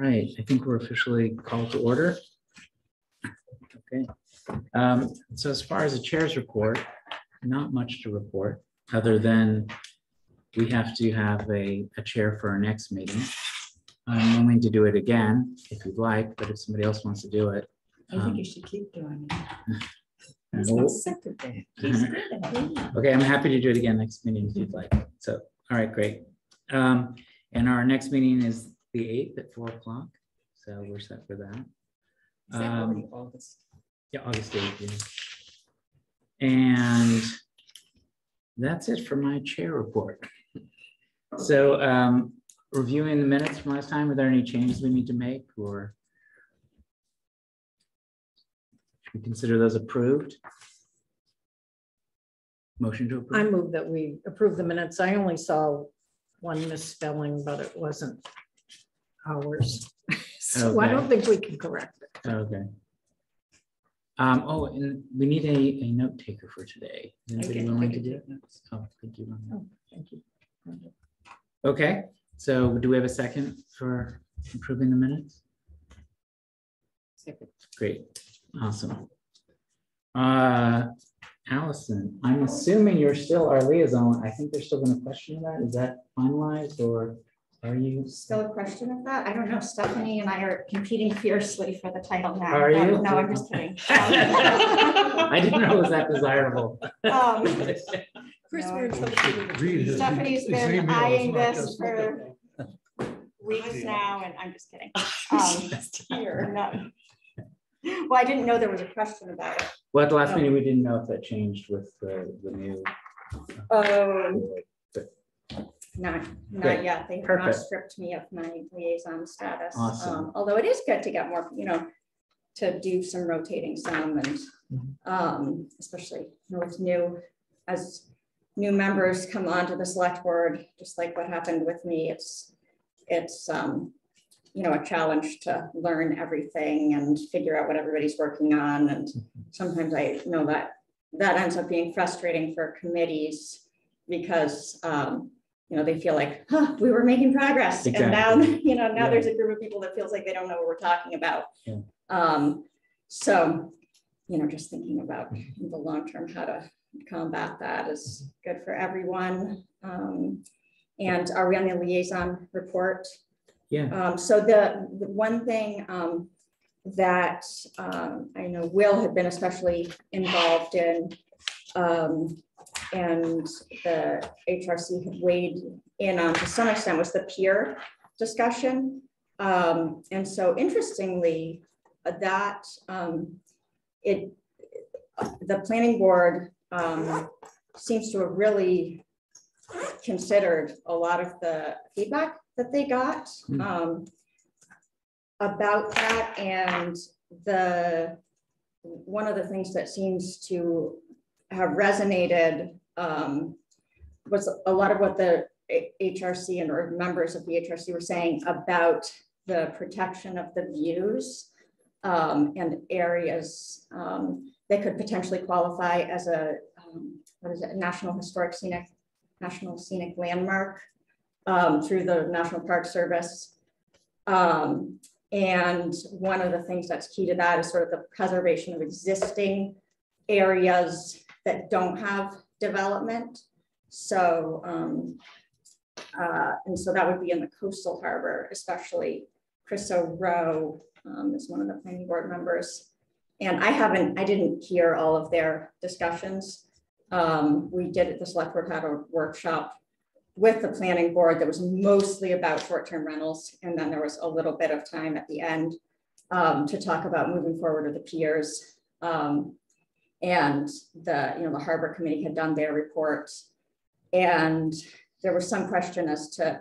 Right, I think we're officially called to order. Okay, um, so as far as the chair's report, not much to report, other than we have to have a, a chair for our next meeting. I'm willing to do it again if you'd like, but if somebody else wants to do it. I think um, you should keep doing it. He's not sick of it. He's good at it. Okay, I'm happy to do it again next meeting if you'd like. So, all right, great. Um, and our next meeting is the eighth at four o'clock. So we're set for that. Is that already Um, August? Yeah, August eighth. yeah. And that's it for my chair report. So, um, reviewing the minutes from last time, are there any changes we need to make or? Should we consider those approved? Motion to approve. I approve? move that we approve the minutes. I only saw one misspelling, but it wasn't ours. So I don't think we can correct it. Okay. Um, oh, and we need a, a note taker for today. Is Anybody willing to do it? notes. Oh, thank you. Oh, Thank you. Okay, so do we have a second for improving the minutes? Second. Great, awesome. Uh, Allison, I'm assuming you're still our liaison. I think they're still gonna question that. Is that finalized or are you? Still a question of that? I don't know. Stephanie and I are competing fiercely for the title now. Are Um, you? No, I'm just kidding. I didn't know it was that desirable. Um, Chris, No. we're in trouble. Read his- Stephanie's his been email, eyeing it's not this just- for Weeks now, and I'm just kidding. Um, Here. no. Well, I didn't know there was a question about it. Well, at the last meeting, we didn't know if that changed with the, the new. Oh, But not, Great. not yet. They have not Perfect. stripped me of my liaison status. Awesome. Um, Although it is good to get more, you know, to do some rotating some and Mhm. um, especially, you know, with new, as new members come onto the select board, just like what happened with me, it's, it's, um, you know, a challenge to learn everything and figure out what everybody's working on. And sometimes I know that that ends up being frustrating for committees because, um, you know, they feel like, huh, we were making progress. And now, you know, now Yeah. there's a group of people that feels like they don't know what we're talking about. Yeah. Um, so, you know, just thinking about the long term, how to combat that is good for everyone. Um, and are we on the liaison report? Yeah, Um, so the, the one thing, um, that, um, I know Will had been especially involved in, um, and the HRC had weighed in on to some extent was the pier discussion. Um, and so interestingly, uh, that, um, it, the planning board, um, seems to have really considered a lot of the feedback that they got Hmm. um, about that and the, one of the things that seems to have resonated um, was a lot of what the HRC and or members of the HRC were saying about the protection of the views um, and areas um, that could potentially qualify as a, um, what is it, National Historic Scenic, National Scenic Landmark um, through the National Park Service. Um, and one of the things that's key to that is sort of the preservation of existing areas that don't have development. So, um, uh, and so that would be in the coastal harbor, especially Chris Row um, is one of the planning board members. And I haven't, I didn't hear all of their discussions. Um, we did, at the select board had a workshop with the planning board that was mostly about short-term rentals. And then there was a little bit of time at the end um, to talk about moving forward with the piers. Um, and the, you know, the harbor committee had done their report. And there was some question as to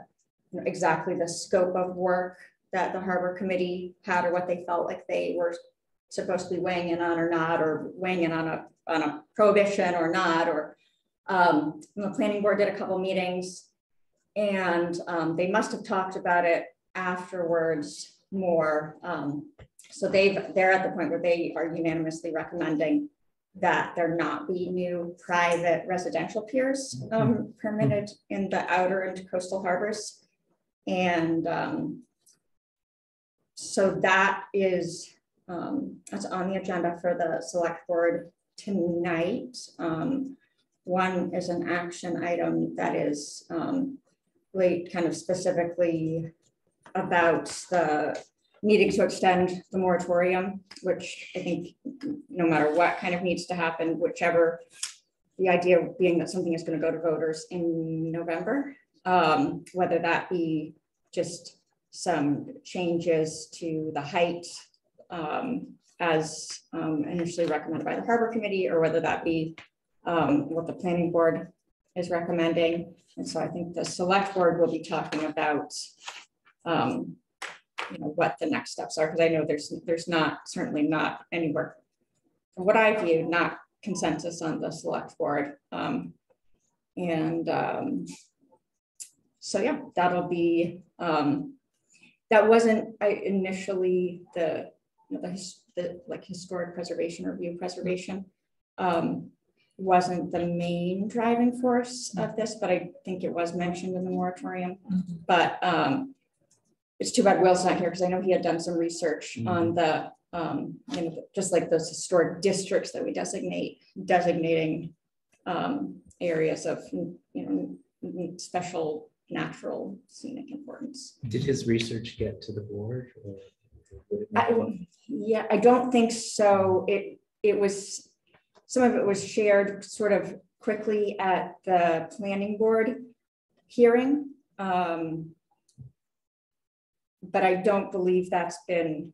you know, exactly the scope of work that the harbor committee had or what they felt like they were supposed to be weighing in on or not, or weighing in on a, on a prohibition or not, or um, the planning board did a couple meetings and um, they must have talked about it afterwards more. Um, so they've, they're at the point where they are unanimously recommending that there not be new private residential piers um, permitted in the outer and coastal harbors. And um, so that is, um, that's on the agenda for the select board tonight. Um, one is an action item that is, um, late kind of specifically about the needing to extend the moratorium, which I think no matter what kind of needs to happen, whichever, the idea being that something is gonna go to voters in November, um, whether that be just some changes to the height um, as um, initially recommended by the harbor committee, or whether that be um, what the planning board is recommending. And so I think the select board will be talking about um, you know, what the next steps are, because I know there's, there's not, certainly not anywhere, from what I view, not consensus on the select board. Um, And um, so, yeah, that'll be, um, that wasn't, I initially, the, you know, the, his- the, like, historic preservation, review preservation. Um, wasn't the main driving force of this, but I think it was mentioned in the moratorium. But, um, it's too bad Will's not here, because I know he had done some research on the, um, you know, just like those historic districts that we designate, designating um, areas of, you know, special natural scenic importance. Did his research get to the board? or would it I- Yeah, I don't think so. It, it was, some of it was shared sort of quickly at the planning board hearing. um, But I don't believe that's been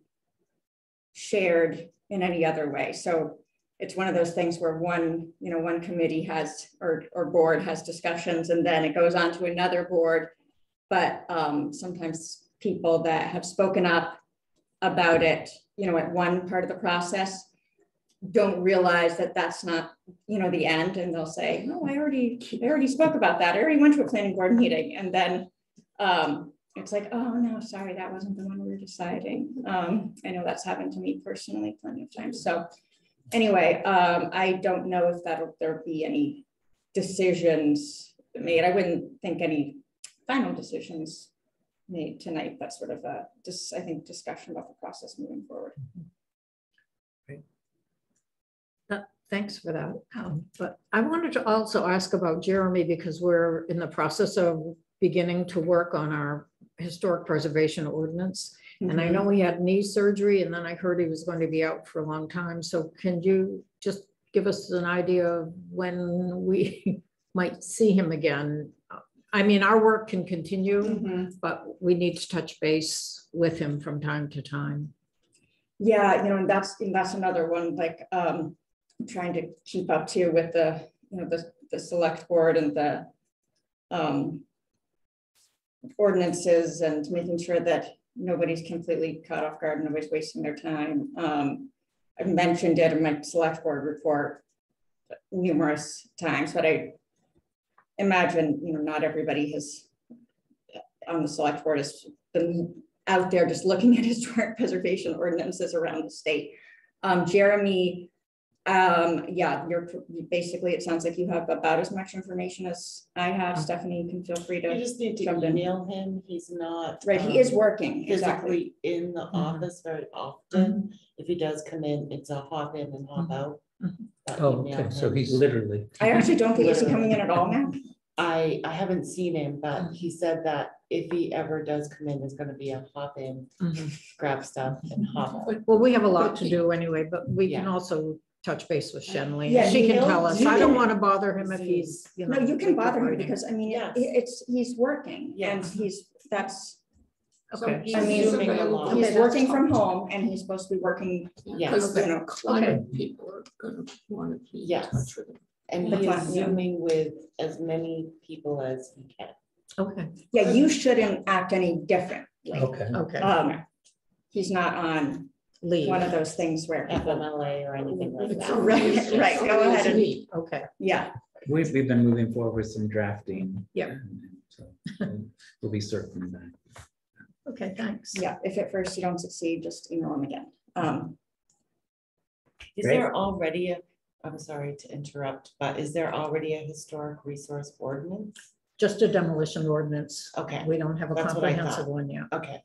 shared in any other way. So it's one of those things where one, you know, one committee has, or, or board has discussions and then it goes on to another board. But um, sometimes people that have spoken up about it, you know, at one part of the process, don't realize that that's not, you know, the end, and they'll say, no, I already, I already spoke about that, I already went to a planning board meeting, and then um, it's like, oh, no, sorry, that wasn't the one we were deciding. Um, I know that's happened to me personally plenty of times, so anyway, um, I don't know if that'll, there'll be any decisions made, I wouldn't think any final decisions made tonight, but sort of a, just, I think, discussion about the process moving forward. Thanks for that. Um, But I wanted to also ask about Jeremy because we're in the process of beginning to work on our historic preservation ordinance. And I know he had knee surgery and then I heard he was going to be out for a long time. So can you just give us an idea of when we might see him again? I mean, our work can continue, Mhm. but we need to touch base with him from time to time. Yeah, you know, and that's, and that's another one, like, um, trying to keep up too with the, you know, the, the select board and the, um, ordinances and making sure that nobody's completely caught off guard, and nobody's wasting their time. Um, I've mentioned it in my select board report numerous times, but I imagine, you know, not everybody has on the select board has been out there just looking at historic preservation ordinances around the state. Um, Jeremy, um, yeah, you're, basically, it sounds like you have about as much information as I have. Mm-hmm. Stephanie, you can feel free You to, just need to jump in. email him, he's not. right, he um, is um, working, exactly. Physically in the mm-hmm. office very often, mm-hmm. if he does come in, it's a hop in and hop out. Mhm. Oh, email okay, so he's, Literally. I actually don't think, is he coming in at all now? I, I haven't seen him, but he said that if he ever does come in, there's gonna be a hop in, grab stuff and hop out. Well, we have a lot to do anyway, but we can also touch base with Shenley. Yeah, She can he'll- tell us. you I don't can- want to bother him if he's, you know. No, you can bother him recuperating. because, I mean, it- Yes. it's, he's working and Yes. he's, that's, Okay. I mean, zooming along. Okay, he's that's working from home and he's supposed to be working, Yes, you know, client people are gonna wanna be in Yes. touch with him. and The he client, is yeah. zooming with as many people as he can. Okay, yeah, you shouldn't act any different. Okay. okay. Um, he's not on Leave. one of those things where people, FMLA or anything like that. a Right, reason. right, go ahead and- Neat. Okay, yeah, We've, we've been moving forward with some drafting. Yeah. so We'll be circling back. okay, thanks. yeah, if at first you don't succeed, just email them again. Um, Is Great. there already a, I'm sorry to interrupt, but is there already a historic resource ordinance? Just a demolition ordinance. Okay, We don't have a That's what I comprehensive one yet. okay.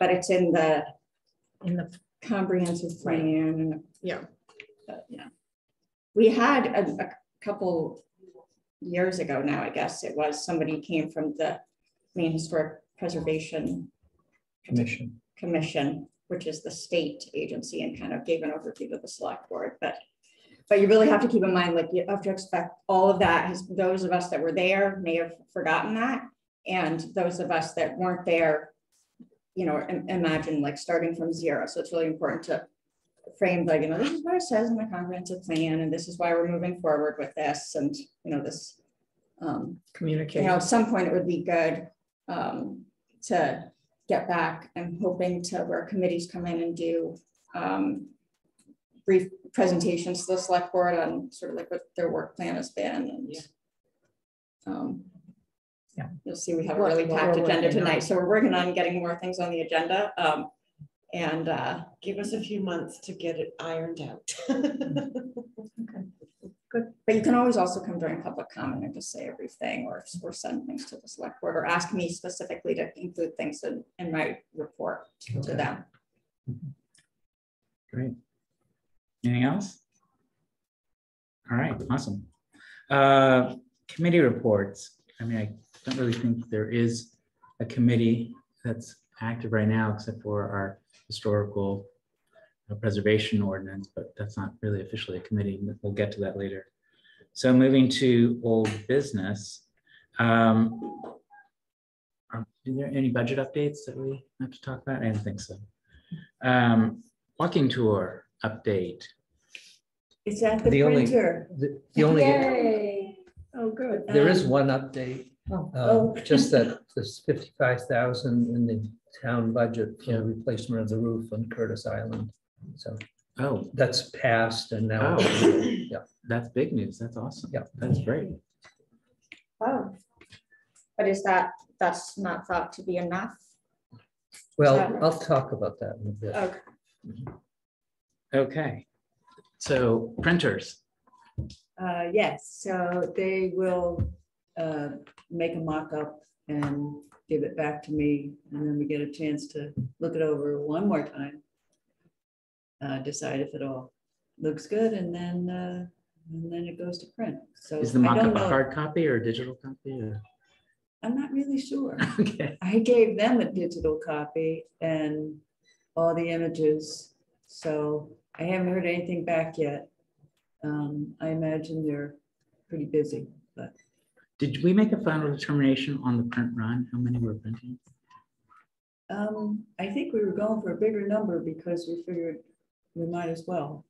but it's in the In the, comprehensive plan and. Yeah. But, yeah. We had a, a couple years ago now, I guess it was, somebody came from the Maine Historic Preservation Commission. Commission, which is the state agency, and kind of gave an overview to the select board, but. But you really have to keep in mind, like, you have to expect all of that, has, those of us that were there may have forgotten that. And those of us that weren't there, you know, imagine like starting from zero, so it's really important to. Frame like, you know, this is what it says in the comprehensive plan, and this is why we're moving forward with this, and, you know, this. Um, you know, at some point it would be good um, to get back. I'm hoping to where committees come in and do um, brief presentations to the select board on sort of like what their work plan has been and Yeah. um, Yeah. You'll see, we have a What- really what packed we're agenda working on. tonight, so we're working on getting more things on the agenda. um, And uh, Give us a few months to get it ironed out. But you can always also come during public comment and just say everything or, or send things to the select board or ask me specifically to include things in, in my report to them. Great. Anything else? All right, awesome. Uh, Committee reports. I mean, I don't really think there is a committee that's active right now except for our historical uh, preservation ordinance, but that's not really officially a committee. We'll get to that later. So moving to old business. um, Are there any budget updates that we have to talk about? I don't think so. Um, Walking tour update. It's at the The only- printer. The the only, Yay. Oh, good. there is Um, one update, Oh, Oh. just that there's fifty-five thousand in the town budget for the replacement of the roof on Curtis Island. So Oh, that's passed and now, Oh. yeah, that's big news. That's awesome. Yeah. That's great. Oh. But is that, that's not thought to be enough? well, So- I'll talk about that in a bit. Okay. Okay. So printers. Uh, yes, so they will, uh, make a mock-up and give it back to me, and then we get a chance to look it over one more time. Uh, decide if it all looks good, and then, uh, and then it goes to print, so. Is the mock-up a hard copy or a digital copy? or- I'm not really sure. Okay. I gave them a digital copy and all the images, so I haven't heard anything back yet. Um, I imagine they're pretty busy, but Did we make a final determination on the print run? How many were printing? um, I think we were going for a bigger number because we figured we might as well.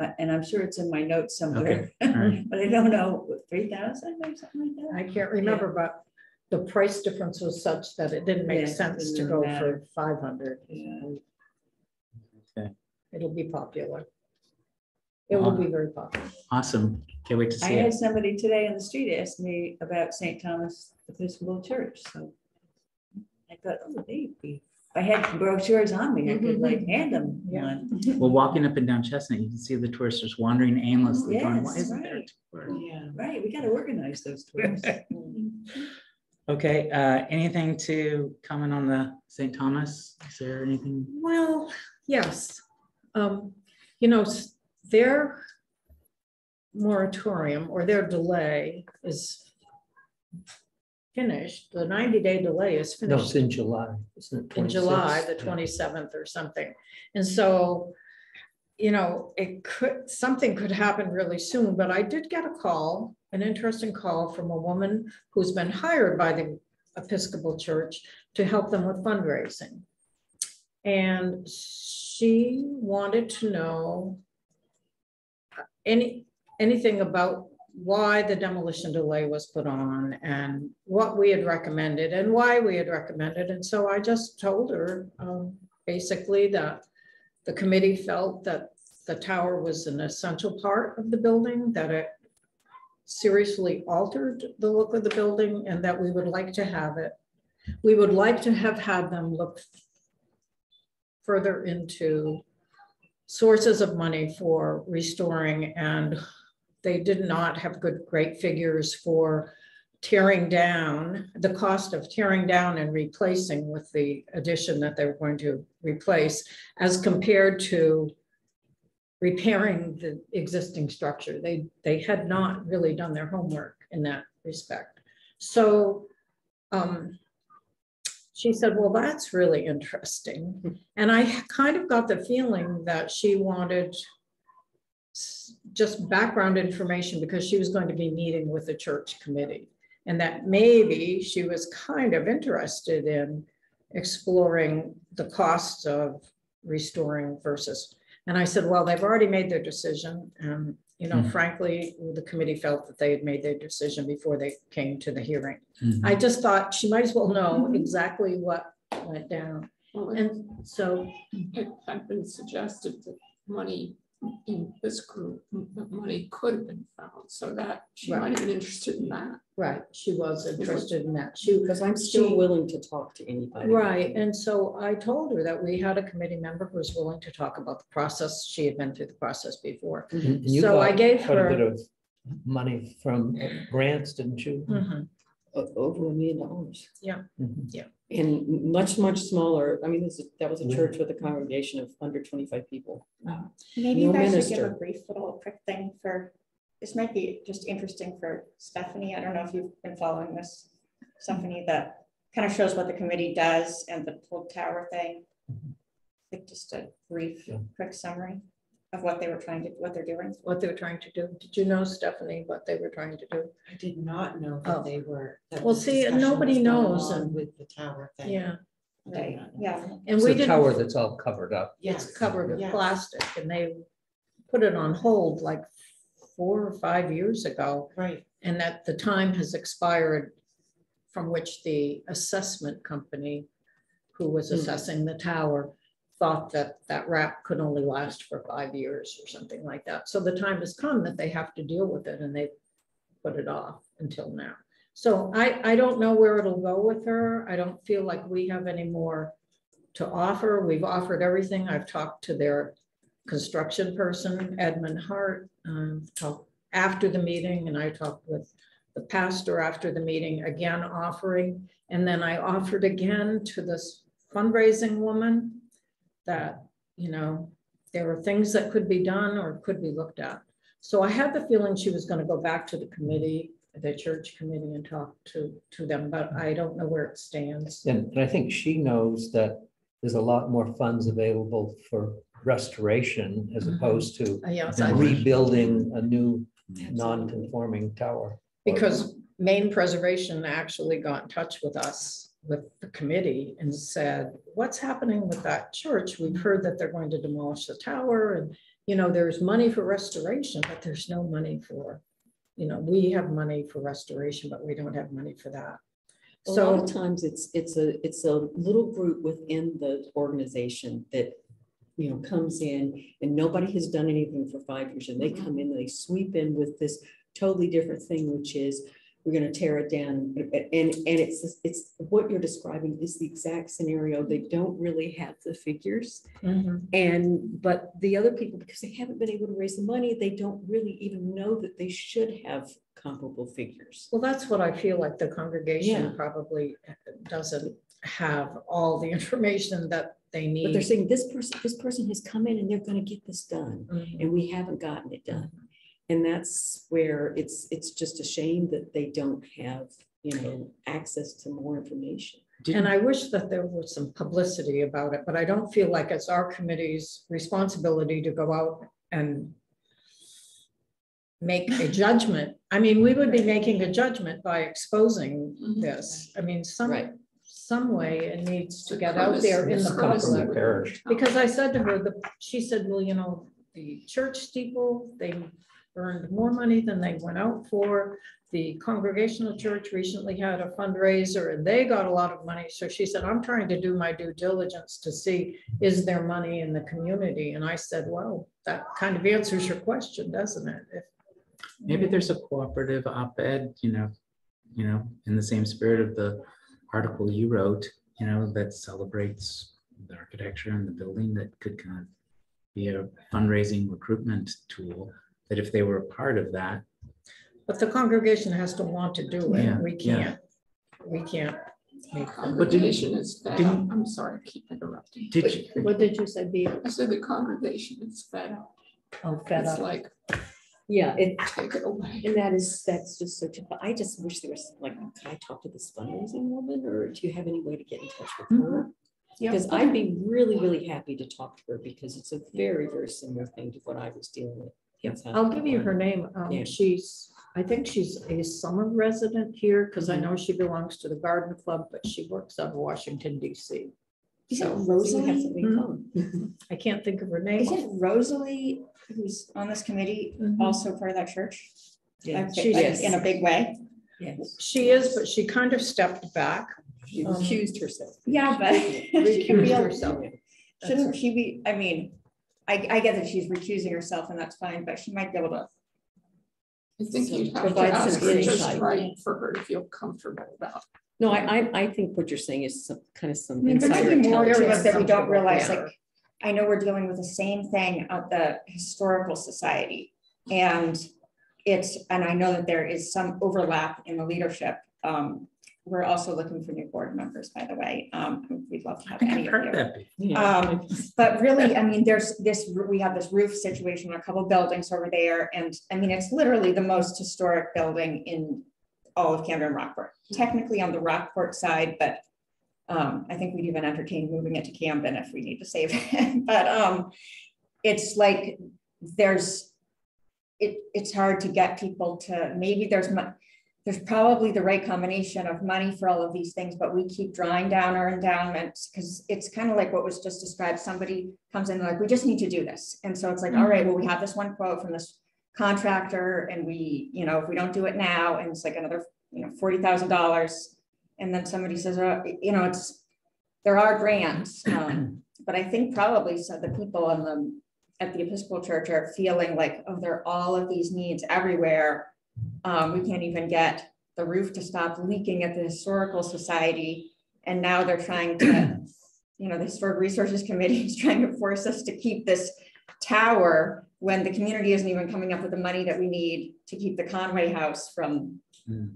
Uh, and I'm sure it's in my notes somewhere, all right. but I don't know, three thousand or something like that? I can't remember, but the price difference was such that it didn't make Yeah, sense to didn't go matter. for five hundred. Yeah. Okay. It'll be popular. It will be very popular. Awesome. Can't wait to I see had it. somebody today in the street ask me about St. Thomas Episcopal Church, so. I thought, oh, they'd be, if I had brochures on me, I could like hand them Yeah. one. Well, walking up and down Chestnut, you can see the tourists just wandering aimlessly going, why Yes, isn't there a right. tour? Yeah. Right, we gotta organize those tours. Okay, uh, anything to comment on the St. Thomas? Is there anything? Well, yes. Um, You know, s- their moratorium or their delay is finished. The ninety-day delay is No, finished. it's in July, isn't it? in July, 26th? the twenty-seventh or something. And so, you know, it could, something could happen really soon, but I did get a call, an interesting call from a woman who's been hired by the Episcopal Church to help them with fundraising. And she wanted to know uh, any, anything about why the demolition delay was put on and what we had recommended and why we had recommended. And so I just told her, um, basically that the committee felt that the tower was an essential part of the building, that it seriously altered the look of the building and that we would like to have it. We would like to have had them look further into sources of money for restoring and they did not have good, great figures for tearing down, the cost of tearing down and replacing with the addition that they were going to replace as compared to repairing the existing structure. They, they had not really done their homework in that respect. So um, she said, well, that's really interesting. And I kind of got the feeling that she wanted just background information because she was going to be meeting with the church committee. And that maybe she was kind of interested in exploring the costs of restoring versus. And I said, well, they've already made their decision. And, you know, Mhm. frankly, the committee felt that they had made their decision before they came to the hearing. Mhm. I just thought she might as well know exactly what went down. Well, And so, it had been suggested that money in this group, that money could have been found, so that she might have been interested in that. right, she was interested in that. She, Because I'm still willing to talk to anybody. right, and so I told her that we had a committee member who was willing to talk about the process. She had been through the process before. And you So I got gave quite a her- Bit of money from grants, didn't you? Mhm. O- Over a million dollars. Mhm. And much, much smaller. I mean, this is, that was a mm-hmm. church with a congregation of under twenty-five people. Maybe you No guys should give a minister. brief little quick thing for, this might be just interesting for Stephanie. I don't know if you've been following this. Stephanie, that kind of shows what the committee does and the whole tower thing. Mm-hmm. I think just a brief, Yeah. quick summary of what they were trying to, what they're doing. What they were trying to do. Did you know, Stephanie, what they were trying to do? I did not know Oh. that they were. that Well, this see, discussion nobody was going knows, on and- With the tower thing. Yeah, I did Right, not know yeah. and It's we a tower didn't, that's all covered up. it's Yes, covered with yes. plastic and they put it on hold like four or five years ago. Right, And that the time has expired from which the assessment company who was Hmm. assessing the tower thought that that wrap could only last for five years or something like that. So the time has come that they have to deal with it and they put it off until now. So I, I don't know where it'll go with her. I don't feel like we have any more to offer. We've offered everything. I've talked to their construction person, Edmund Hart, um, talked after the meeting, and I talked with the pastor after the meeting, again offering. And then I offered again to this fundraising woman that, you know, there were things that could be done or could be looked at. So I had the feeling she was gonna go back to the committee, the church committee and talk to, to them, but I don't know where it stands. And and I think she knows that there's a lot more funds available for restoration as Mhm. opposed to Uh, Yes, I, rebuilding a new Yeah. non-conforming tower. because Maine Preservation actually got in touch with us, with the committee and said, what's happening with that church? We've heard that they're going to demolish the tower and, you know, there's money for restoration, but there's no money for, you know, we have money for restoration, but we don't have money for that. A lot So, of times it's, it's a, it's a little group within the organization that, you know, comes in and nobody has done anything for five years and they mm-hmm. come in, and they sweep in with this totally different thing, which is we're gonna tear it down. And, and it's, it's, what you're describing is the exact scenario. They don't really have the figures. Mhm. And, but the other people, because they haven't been able to raise the money, they don't really even know that they should have comparable figures. well, that's what I feel like the congregation Yeah. probably doesn't have all the information that they need. But they're saying this person, this person has come in and they're gonna get this done, Mhm. and we haven't gotten it done. And that's where it's, it's just a shame that they don't have, you know, access to more information. And I wish that there was some publicity about it, but I don't feel like it's our committee's responsibility to go out and make a judgment. I mean, we would be making a judgment by exposing Mhm. this. I mean, some, Right. some way it needs to To get out there in the come the public. parish. Because I said to her, the, she said, well, you know, the church steeple, they earned more money than they went out for. The congregational church recently had a fundraiser and they got a lot of money. So she said, I'm trying to do my due diligence to see, is there money in the community? And I said, well, that kind of answers your question, doesn't it? If- Maybe there's a cooperative op-ed, you know, you know, in the same spirit of the article you wrote, you know, that celebrates the architecture and the building that could kind of be a fundraising recruitment tool, that if they were a part of that, But the congregation has to want to do Yeah, it. We can't, we can't. make them. Congregation is fed up. didn't- I'm sorry, I keep interrupting. Did you, What did you say, Bea? I said the congregation is fed up. Oh, fed It's up. like, Yeah, it, take it away. and that is, that's just so typical. I just wish there was, like, can I talk to this fundraising woman, or do you have any way to get in touch with her? Mm-hmm. Because I'd be really, really happy to talk to her, because it's a very, very similar thing to what I was dealing with. It's I'll give you her name. Um, Yeah. she's, I think she's a summer resident here because Mm-hmm. I know she belongs to the garden club, but she works out of Washington DC. Is it So, So Rosalie? something in Mhm. I can't think of her name. Is it Rosalie who's on this committee, Mhm. also part of that church? Yeah. Like, She's- In a big way? Yes, She is, but she kind of stepped back. she Um, recused herself. Yeah, but. Recused Shouldn't herself. shouldn't she be, I mean, I, I get that she's recusing herself and that's fine, but she might be able to. I think So you'd have to ask some her just right for her to feel comfortable about. No, I, I, I think what you're saying is some, kind of some I mean, there might insider be more to intelligence. that we don't realize, yeah. like, I know we're dealing with the same thing at the Historical Society. And it's, and I know that there is some overlap in the leadership. Um, we're also looking for new board members, by the way. Um, we'd love to I have think any I've of heard you. that. Yeah. Um, but really, I mean, there's this, we have this roof situation, on a couple buildings over there, and I mean, it's literally the most historic building in all of Camden Rockport. Technically on the Rockport side, but um, I think we'd even entertain moving it to Camden if we need to save it. But um, it's like, there's, it, it's hard to get people to, maybe there's mo- there's probably the right combination of money for all of these things, but we keep drawing down our endowments because it's kind of like what was just described. Somebody comes in like, we just need to do this. And so it's like, all right, well, we have this one quote from this contractor and we, you know, if we don't do it now, and it's like another, you know, forty thousand dollars. And then somebody says, uh, you know, it's, there are grants. um, But I think probably so the people in the, at the Episcopal Church are feeling like, oh, there are all of these needs everywhere. Um, we can't even get the roof to stop leaking at the Historical Society. And now they're trying to, you know, the Historic Resources Committee is trying to force us to keep this tower when the community isn't even coming up with the money that we need to keep the Conway House from, you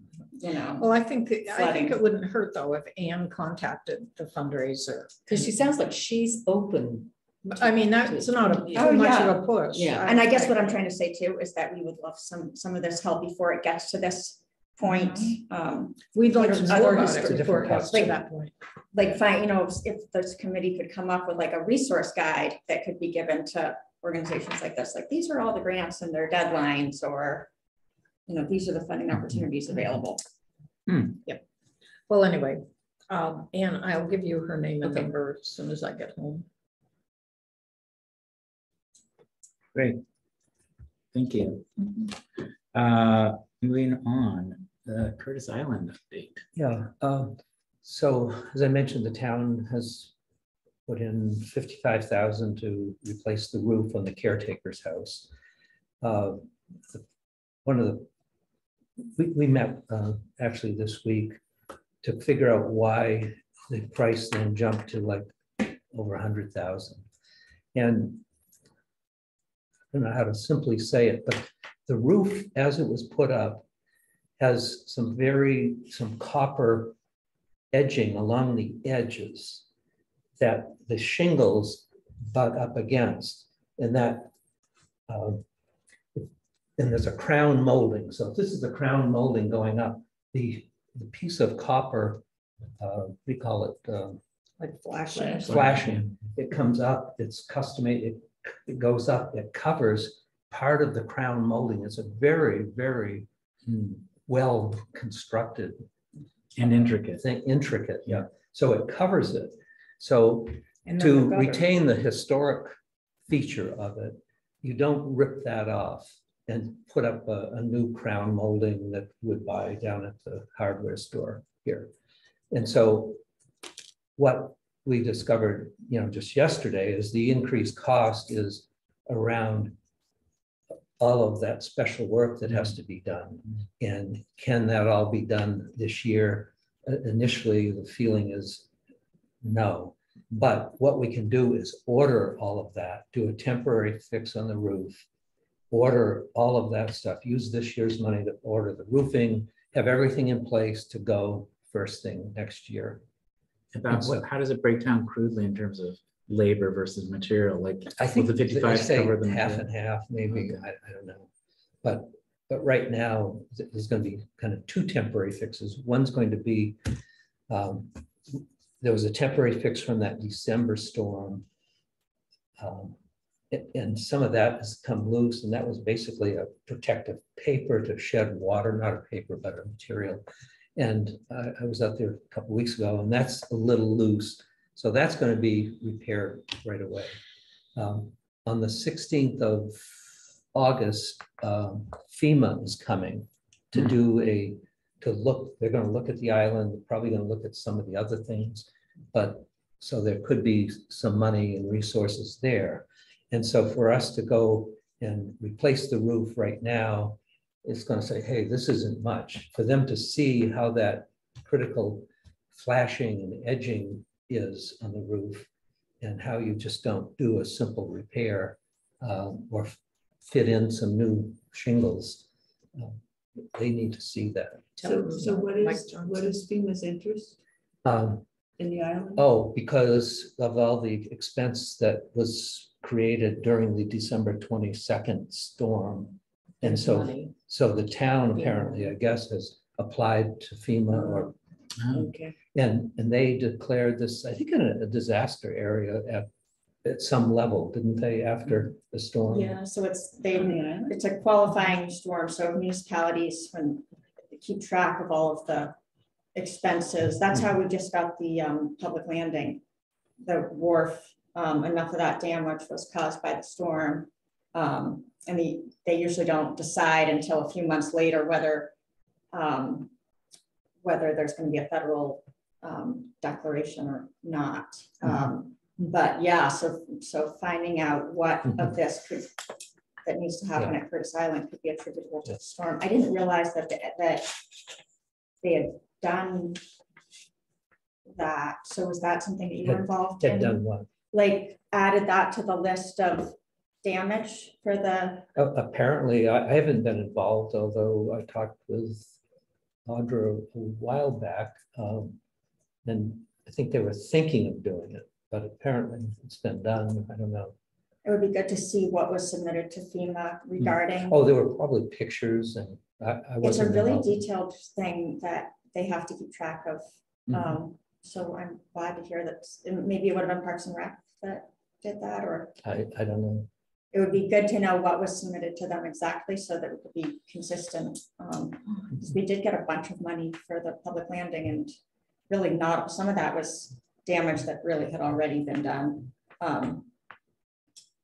know. Well, I think, that- I think Flooding. it wouldn't hurt though if Anne contacted the fundraiser. Because she sounds like she's open. I mean, that's not a, Oh, too much yeah. of a push. Yeah. And I guess what I'm trying to say too is that we would love some, some of this help before it gets to this point. Um, We'd like to There's know other about history- it before it gets to Like- that point. like, find, you know, if this committee could come up with like a resource guide that could be given to organizations like this, like, these are all the grants and their deadlines, or, you know, these are the funding opportunities available. Yep. Well, anyway, um, Anne, I'll give you her name and Okay. number as soon as I get home. Great. Thank you. Uh, moving on, the Curtis Island update. Yeah, um, so as I mentioned, the town has put in fifty-five thousand to replace the roof on the caretaker's house. Uh, the- One of the, we, we met, uh, actually this week to figure out why the price then jumped to like over a hundred thousand. And I don't know how to simply say it, but the roof, as it was put up, has some very, some copper edging along the edges that the shingles butt up against, and that um, and there's a crown molding. So if this is the crown molding going up, the, the piece of copper, uh, we call it um, Like flashing. flashing. It comes up, it's custom made, it, it goes up, it covers part of the crown molding. It's a very, very Hmm. well constructed And intricate. thing, intricate, yeah. So it covers it. So to the retain the historic feature of it, you don't rip that off and put up a, a new crown molding that you would buy down at the hardware store here. And so what we discovered, you know, just yesterday is the increased cost is around all of that special work that has to be done. And can that all be done this year? Uh, Initially, the feeling is no. But what we can do is order all of that, do a temporary fix on the roof, order all of that stuff, use this year's money to order the roofing, have everything in place to go first thing next year. About what, how does it break down crudely in terms of labor versus material? Like, I think the they 55 say cover the half material? and half, maybe. I, I don't know. But, but right now, th- there's gonna be kind of two temporary fixes. One's going to be, um, there was a temporary fix from that December storm. Um, a- And some of that has come loose, and that was basically a protective paper to shed water, not a paper, but a material. And I, I was out there a couple weeks ago, and that's a little loose. So that's gonna be repaired right away. Um, On the sixteenth of August, um, FEMA is coming to Hmm. do a, to look, they're gonna look at the island, they're probably gonna look at some of the other things. But, so there could be some money and resources there. And so for us to go and replace the roof right now, it's gonna say, hey, this isn't much. For them to see how that critical flashing and edging is on the roof and how you just don't do a simple repair um, or fit in some new shingles. um, They need to see that. So, so what Mike is, what is FEMA's interest Um, in the island? Oh, because of all the expense that was created during the December twenty-second storm. And so, Money. so the town apparently, I guess, has applied to FEMA or, Oh, Okay, and, and they declared this, I think, in a a disaster area at, at some level, didn't they, after the storm? Yeah, so it's, they, it's a qualifying storm, so municipalities, when keep track of all of the expenses, that's how we just got the um public landing. The wharf, um enough of that damage was caused by the storm. Um, and the, they usually don't decide until a few months later whether um whether there's gonna be a federal um declaration or not. Um, but yeah, so so finding out what of this could that needs to happen at Curtis Island could be attributable to the storm. I didn't realize that, the- that they had done that. So was that something that you were Had- involved Had in? done what? Like added that to the list of damage for the, Uh, Apparently, I, I haven't been involved, although I talked with Audra a while back. um, And I think they were thinking of doing it, but apparently it's been done. I don't know. it would be good to see what was submitted to FEMA regarding. Oh, there were probably pictures and I, I It's a wasn't. really involved. detailed thing that they have to keep track of. Mhm. Um, so I'm glad to hear that, maybe it would have been Parks and Rec that did that, or I, I don't know. It would be good to know what was submitted to them exactly so that it could be consistent. Um, we did get a bunch of money for the public landing and really not, some of that was damage that really had already been done. Um,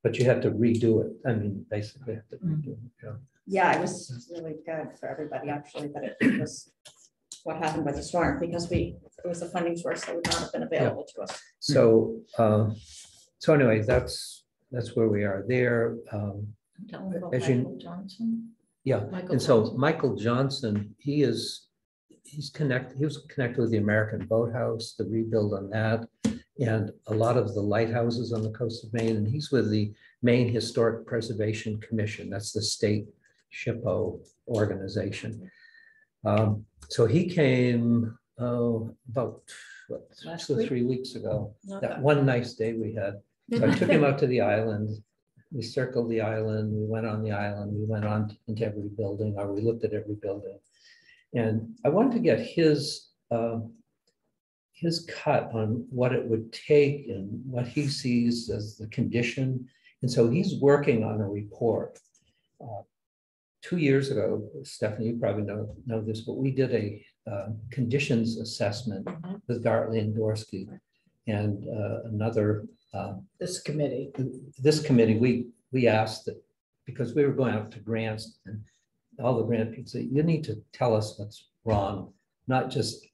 But you had to redo it. I mean, basically. have to redo it, yeah. yeah, it was really good for everybody actually, but it was what happened with the storm because we, it was a funding source that would not have been available to us. So, uh, so anyway, that's, that's where we are there. Um, Tell me about As you- Michael Johnson. Yeah, Michael and so Johnson. Michael Johnson, he is, he's connected, he was connected with the American Boathouse, the rebuild on that. And a lot of the lighthouses on the coast of Maine, and he's with the Maine Historic Preservation Commission, that's the state SHPO organization. Um, So he came, oh, about, what, two or three weeks ago, Not that bad. one nice day we had. So I took him out to the island. We circled the island, we went on the island, we went on into every building, or we looked at every building. And I wanted to get his, um, his cut on what it would take and what he sees as the condition. And so he's working on a report. Uh, Two years ago, Stephanie, you probably know, know this, but we did a uh, conditions assessment Mhm. with Gartley and Dorsey and uh, another uh, This committee. this committee, we, we asked that, because we were going out to grants and all the grant people say, you need to tell us what's wrong, not just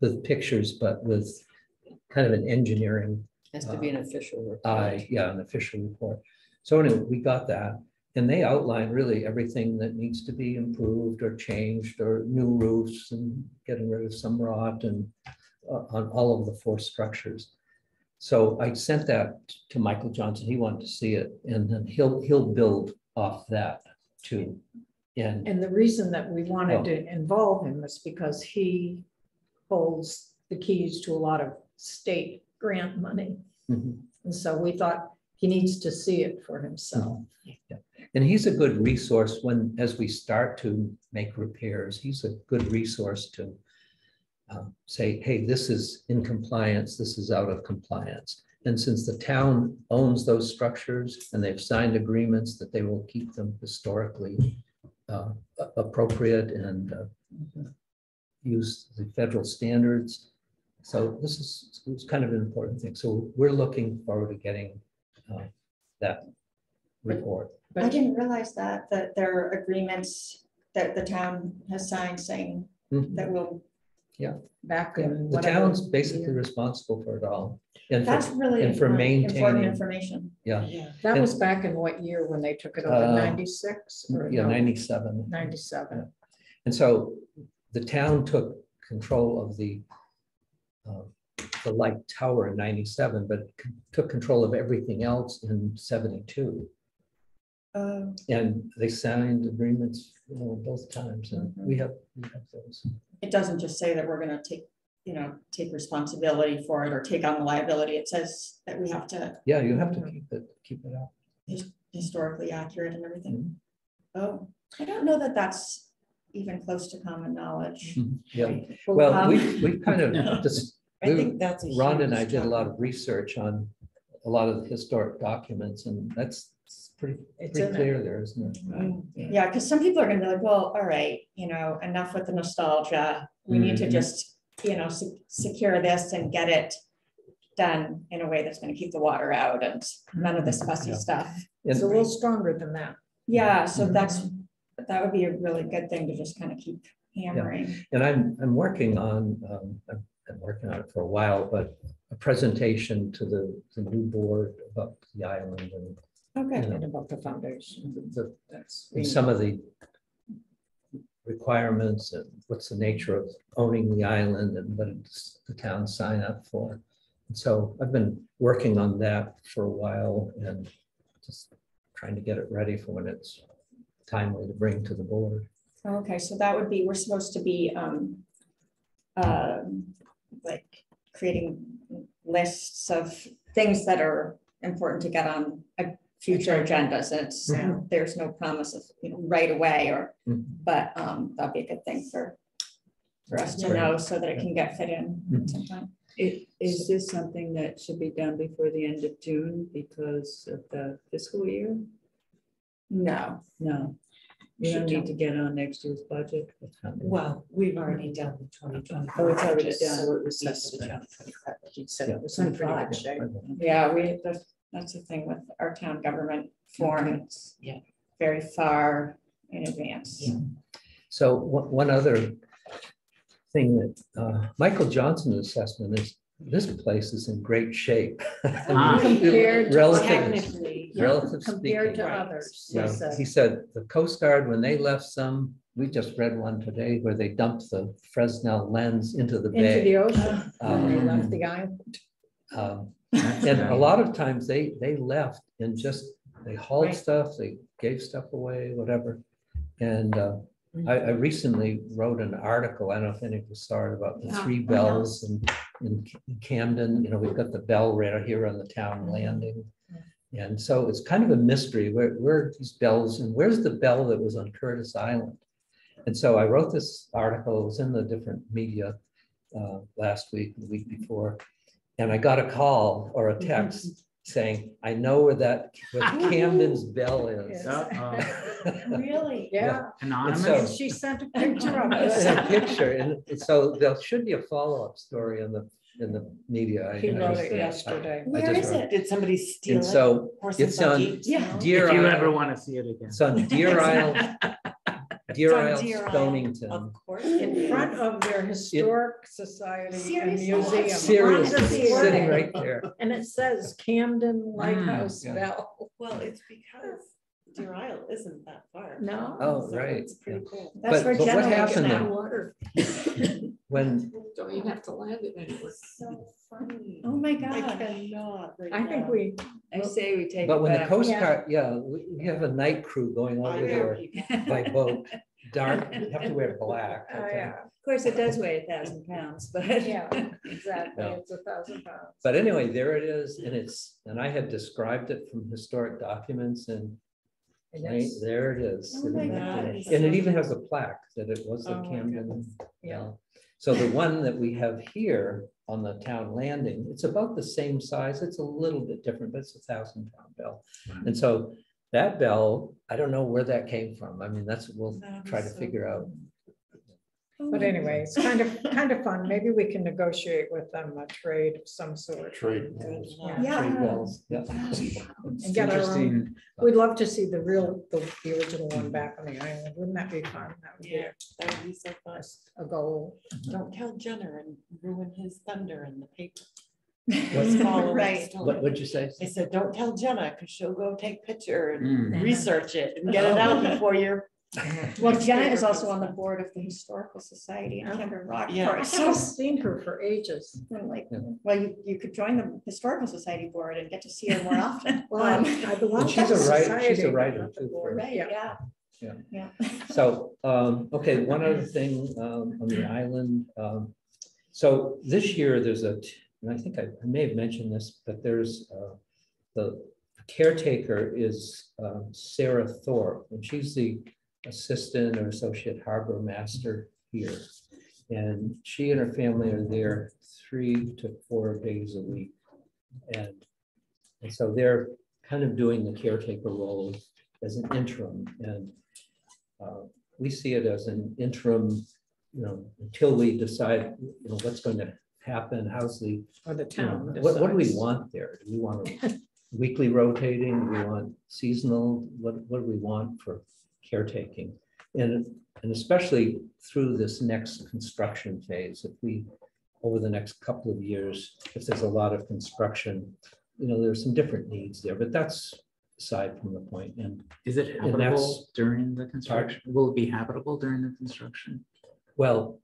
with pictures, but with kind of an engineering Has to be an official report. eye, yeah, an official report. So anyway, we got that, and they outlined really everything that needs to be improved or changed, or new roofs and getting rid of some rot and uh, on all of the four structures. So I sent that to Michael Johnson, he wanted to see it, and then he'll, he'll build off that. too. And And the reason that we wanted Oh. to involve him is because he holds the keys to a lot of state grant money. Mhm. And so we thought he needs to see it for himself. And he's a good resource when, as we start to make repairs, he's a good resource to um, say, hey, this is in compliance, this is out of compliance. And since the town owns those structures and they've signed agreements that they will keep them historically uh, appropriate and uh, use the federal standards. So this is, it's kind of an important thing. So we're looking forward to getting uh, that report. I didn't realize that, that there are agreements that the town has signed saying Mhm. that will, Back in The whatever town's basically year. responsible for it all. And for- that's really and for um, important maintaining- information. yeah, Yeah. That was back in what year when they took it over, Uh, ninety-six or yeah, no, ninety-seven. ninety-seven? And so the town took control of the uh, the light tower in ninety-seven, but c- took control of everything else in seventy-two. Uh, And they signed agreements, you know, both times, and Mm-hmm. we have, we have those. It doesn't just say that we're gonna take, you know, take responsibility for it or take on the liability. It says that we have to Yeah, you have to keep it, keep it up. historically accurate and everything. Mm-hmm. Oh, I don't know that that's even close to common knowledge. Yeah, well, Um, we, we kind of just I We- think that's. Rhonda and I did a lot of research on a lot of the historic documents and that's it's pretty, It's pretty in it. clear there, isn't it? Mm, Yeah, because some people are gonna be like, well, all right, you know, enough with the nostalgia. We need to Mhm. just, you know, se- secure this and get it done in a way that's gonna keep the water out and none of this fussy Yeah. stuff. It's a And little stronger than that. Yeah, so Mhm. that's, that would be a really good thing to just kind of keep hammering. and I'm, I'm working on, um, I've been working on it for a while, but a presentation to the, the new board about the island and Okay, And about the foundation. the, That's. and some of the requirements and what's the nature of owning the island and what does the town sign up for. And so I've been working on that for a while and just trying to get it ready for when it's timely to bring to the board. okay, so that would be, we're supposed to be, um, um, like creating lists of things that are important to get on future agendas. And it's, Mhm. there's no promise of, you know, right away or, Mhm. but, um, that'd be a good thing for, for us to Right. know so that it can get fit in Mhm. sometime. I- Is this something that should be done before the end of June because of the fiscal year? No, No. You don't Should need to get on next year's budget. Well, we've already done the twenty twenty. Oh, it's already done. So it was just the 2025. He said Yeah. it was in pretty yeah, we, that's, that's the thing with our town government form. It's Yeah. very far in advance. Yeah. So one, one other thing that, uh, Michael Johnson's assessment is, this place is in great shape. Ah. Compared to Relative, Technically, Yeah, relative Compared to speaking. Right. others, he Yeah, said. he said the Coast Guard, when they left some, we just read one today where they dumped the Fresnel lens into the Into the bay. ocean, when they Um, left the island. Um, That's And a lot of times they, they left and just, they hauled Right. stuff, they gave stuff away, whatever. And uh, I, I recently wrote an article, I don't know if any of you saw it, about the Yeah, three I know. bells in, in Camden, you know, we've got the bell right here on the town landing. And so it's kind of a mystery, where, where are these bells and where's the bell that was on Curtis Island? And so I wrote this article, it was in the different media uh, last week, the week before. And I got a call or a mm-hmm. text saying, I know where that, where Camden's bell is. Uh-oh. really? Yeah, Anonymous? so- and she sent a picture of And a it. picture, and so there should be a follow-up story in the, in the media. I- He I wrote just- it yesterday. I Where just is it? Did somebody steal And it? so Horse and it's on buggy? Yeah. Deer If you ever Isle, want to see it again. it's on Deer Isle, Deer on Isle, Deer Isle. Stonington. Of course. In front of their historic society and Seriously? museum. Seriously, on the sitting right there. And it says Camden mm, Lighthouse yeah. Bell. Well, it's because Deer Isle isn't that far. No. Oh, So right, It's pretty cool. That's But- where but what Jenna lives happened now. then? Water. When, Don't even have to land it anywhere. So funny. Oh, my I God. cannot. right I think now. we, I say we take but it when the. Coast Yeah. Guard, yeah, we we have a night crew going I over know there people. by boat. Dark, you have to wear black. Oh, think. yeah, Of course, it does weigh a thousand pounds, but. yeah, exactly, No. it's a thousand pounds. But anyway, there it is, and it's, and I had described it from historic documents and And right, there it is. Oh my up there. gosh. And it even has a plaque that it was the Oh my Camden. goodness. Yeah. So the one that we have here on the town landing, it's about the same size. It's a little bit different, but it's a thousand pound bell. And so that bell, I don't know where that came from. I mean, that's, what we'll That try to is so figure out. But anyway, it's kind of, kind of fun. Maybe we can negotiate with them a trade of some sort. Trade. Uh, yeah. Yeah. Trade bells, yeah. And get our own- interesting. We'd love to see the real, the, the original one back on the island. Wouldn't that be fun? That would be Yeah, that would be so fun. a goal. Mm-hmm. Don't tell Jenna and ruin his thunder in the paper. What's- Follow that Right. story. What, what'd you say? I said, don't tell Jenna, because she'll go take picture and Mm. research it and get it out before you're. Well, Jenna is also on the board of the Historical Society in. Timber Rock. Yeah. I haven't So, seen her for ages. I'm like, Yeah. well, you, you could join the Historical Society board and get to see her more often. Well, I Um, I belong But to she's the a writer- she's a writer too, board. Right, Yeah. yeah. Yeah. Yeah. So, um, okay, one other thing, um, on the island, um, so this year there's a, t- and I think I I may have mentioned this, but there's, uh, the caretaker is, um, Sarah Thorpe, and she's the assistant or associate harbor master here. And she and her family are there three to four days a week. And, and so they're kind of doing the caretaker role as an interim, and uh, we see it as an interim, you know, until we decide, you know, what's going to happen, how's the, Or the you know, town. what, what do we decides. want there? Do we want a weekly rotating? Do we want seasonal? What, what do we want for caretaking? And, and especially through this next construction phase, if we, over the next couple of years, if there's a lot of construction, you know, there's some different needs there, but that's aside from the point. And Is it And habitable that's- during the construction? Will it be habitable during the construction? Well,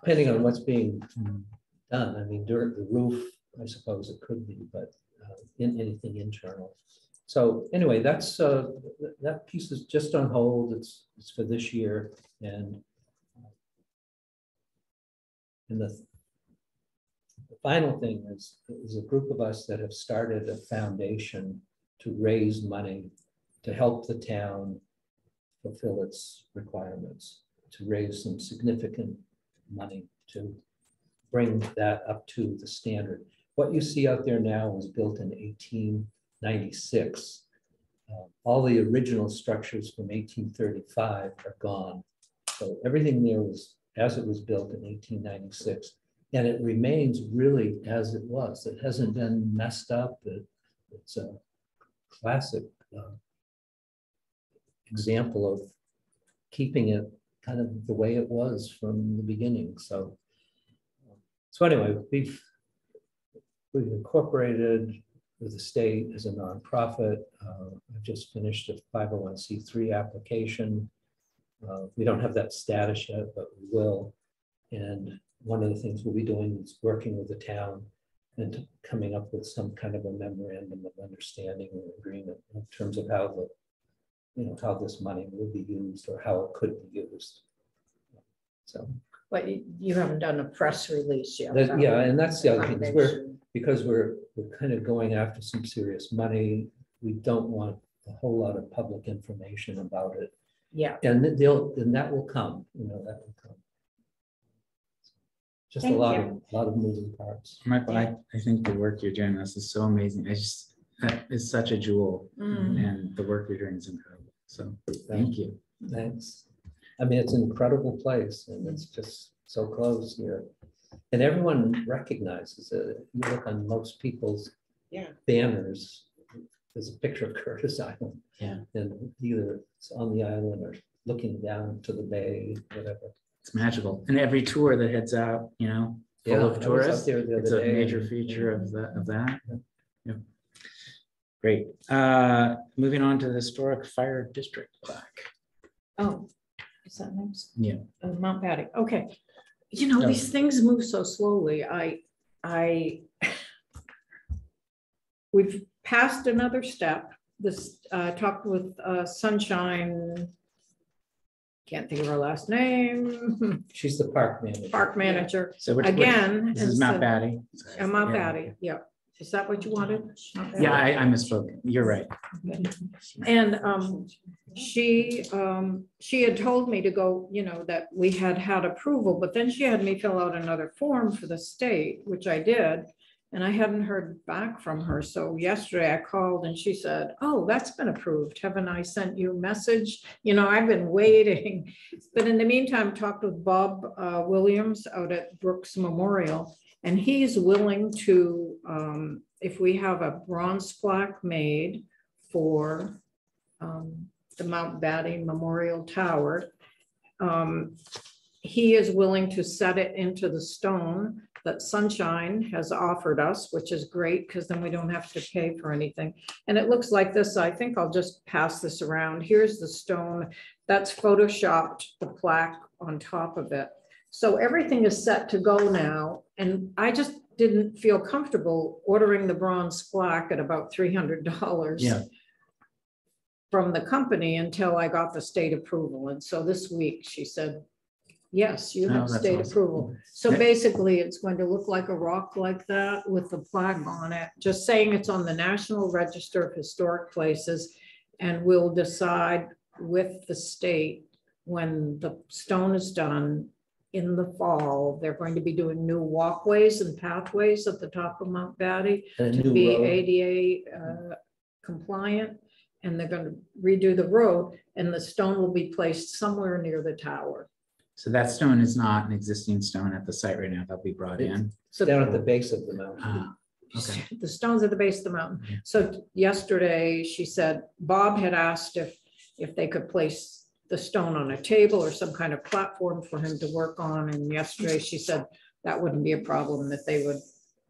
depending on what's being. Done, I mean, dirt, the roof, I suppose it could be, but uh, in anything internal. So anyway, that's, uh, that piece is just on hold. It's, it's for this year and uh, and the the final thing is, is a group of us that have started a foundation to raise money to help the town fulfill its requirements, to raise some significant money to bring that up to the standard. What you see out there now was built in eighteen ninety-six. Uh, All the original structures from eighteen thirty-five are gone. So everything there was as it was built in eighteen ninety-six. And it remains really as it was. It hasn't been messed up. It- It's a classic uh, example of keeping it kind of the way it was from the beginning, so. So anyway, we've, we've incorporated with the state as a nonprofit. Uh, I've just finished a five oh one C three application. Uh, We don't have that status yet, but we will. And one of the things we'll be doing is working with the town and coming up with some kind of a memorandum of understanding or agreement in terms of how the, you know, how this money will be used or how it could be used. So, But you you haven't done a press release yet. that- yeah, and that's the other thing, is we're, Foundation. because we're, we're kind of going after some serious money, we don't want a whole lot of public information about it. Yeah, And they'll, and that will come, you know, that will come. Just a Thank lot you. of, lot of moving parts. Michael, I, I think the work you're doing, this is so amazing. I just, that is such a jewel Mm. and the work you're doing is incredible. So thank you. Thanks. I mean, it's an incredible place and it's just so close here. And everyone recognizes it. You look on most people's Yeah. banners, there's a picture of Curtis Island. Yeah. And either it's on the island or looking down to the bay, whatever. It's magical. And every tour that heads out, you know, full was of tourists, there the it's other a day major and- feature of that, of that. Yep. Great. Uh, moving on to the historic fire district plaque. Oh, is that next? Yeah. Uh, Mount Patty, okay. You know, No. these things move so slowly. I, I. We've passed another step. This, uh, talked with, uh, Sunshine. Can't think of her last name, She's the park manager. park manager, So which, which- again. this is Mount Battie. uh, Mount Yeah. Patty, yeah. Is that what you wanted? Patty? Yeah, I, I misspoke. You're right. And um, she, um, she had told me to go, you know, that we had had approval, but then she had me fill out another form for the state, which I did. And I hadn't heard back from her. So yesterday I called and she said, oh, that's been approved. Haven't I sent you a message? You know, I've been waiting. But in the meantime, talked with Bob uh, Williams out at Brooks Memorial. And he's willing to, um, if we have a bronze plaque made for um, the Mount Battie Memorial Tower. Um, He is willing to set it into the stone that Sunshine has offered us, which is great because then we don't have to pay for anything. And it looks like this. I think I'll just pass this around. Here's the stone. That's photoshopped the plaque on top of it. So everything is set to go now. And I just didn't feel comfortable ordering the bronze plaque at about three hundred dollars Yeah. from the company until I got the state approval. And so this week she said, yes, you Oh, have that's state awesome. approval. So Yeah. basically, it's going to look like a rock like that with the plaque on it, just saying it's on the National Register of Historic Places. And we'll decide with the state when the stone is done in the fall, they're going to be doing new walkways and pathways at the top of Mount Battie And a to new be road. ADA uh, compliant. And they're gonna redo the road and the stone will be placed somewhere near the tower. So that stone is not an existing stone at the site right now. That'll be brought in. So Down at the base of the mountain. Ah, Okay. the stones at the base of the mountain. Yeah. So yesterday, she said Bob had asked if, if they could place the stone on a table or some kind of platform for him to work on. And yesterday, she said that wouldn't be a problem, that they would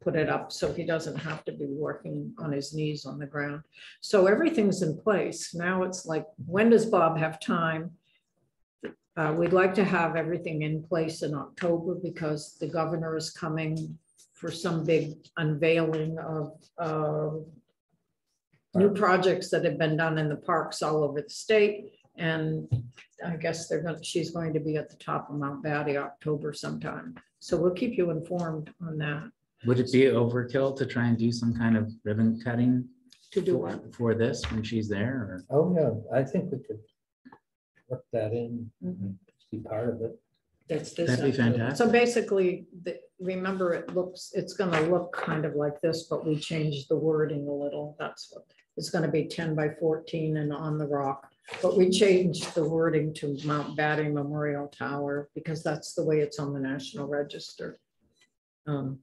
put it up so he doesn't have to be working on his knees on the ground. So everything's in place. Now it's like, when does Bob have time? Uh, we'd like to have everything in place in October because the governor is coming for some big unveiling of uh, new projects that have been done in the parks all over the state. And I guess they're going, to she's going to be at the top of Mount Battie October sometime. So we'll keep you informed on that. Would it be overkill to try and do some kind of ribbon cutting To do for, what? for this when she's there or? Oh, yeah, I think we could work that in, Mhm. be part of it. That's this. That'd be fantastic. So basically, the, remember, it looks, it's gonna look kind of like this, but we changed the wording a little. That's what, it's gonna be ten by fourteen and on the rock. But we changed the wording to Mount Battie Memorial Tower because that's the way it's on the National Register. Um,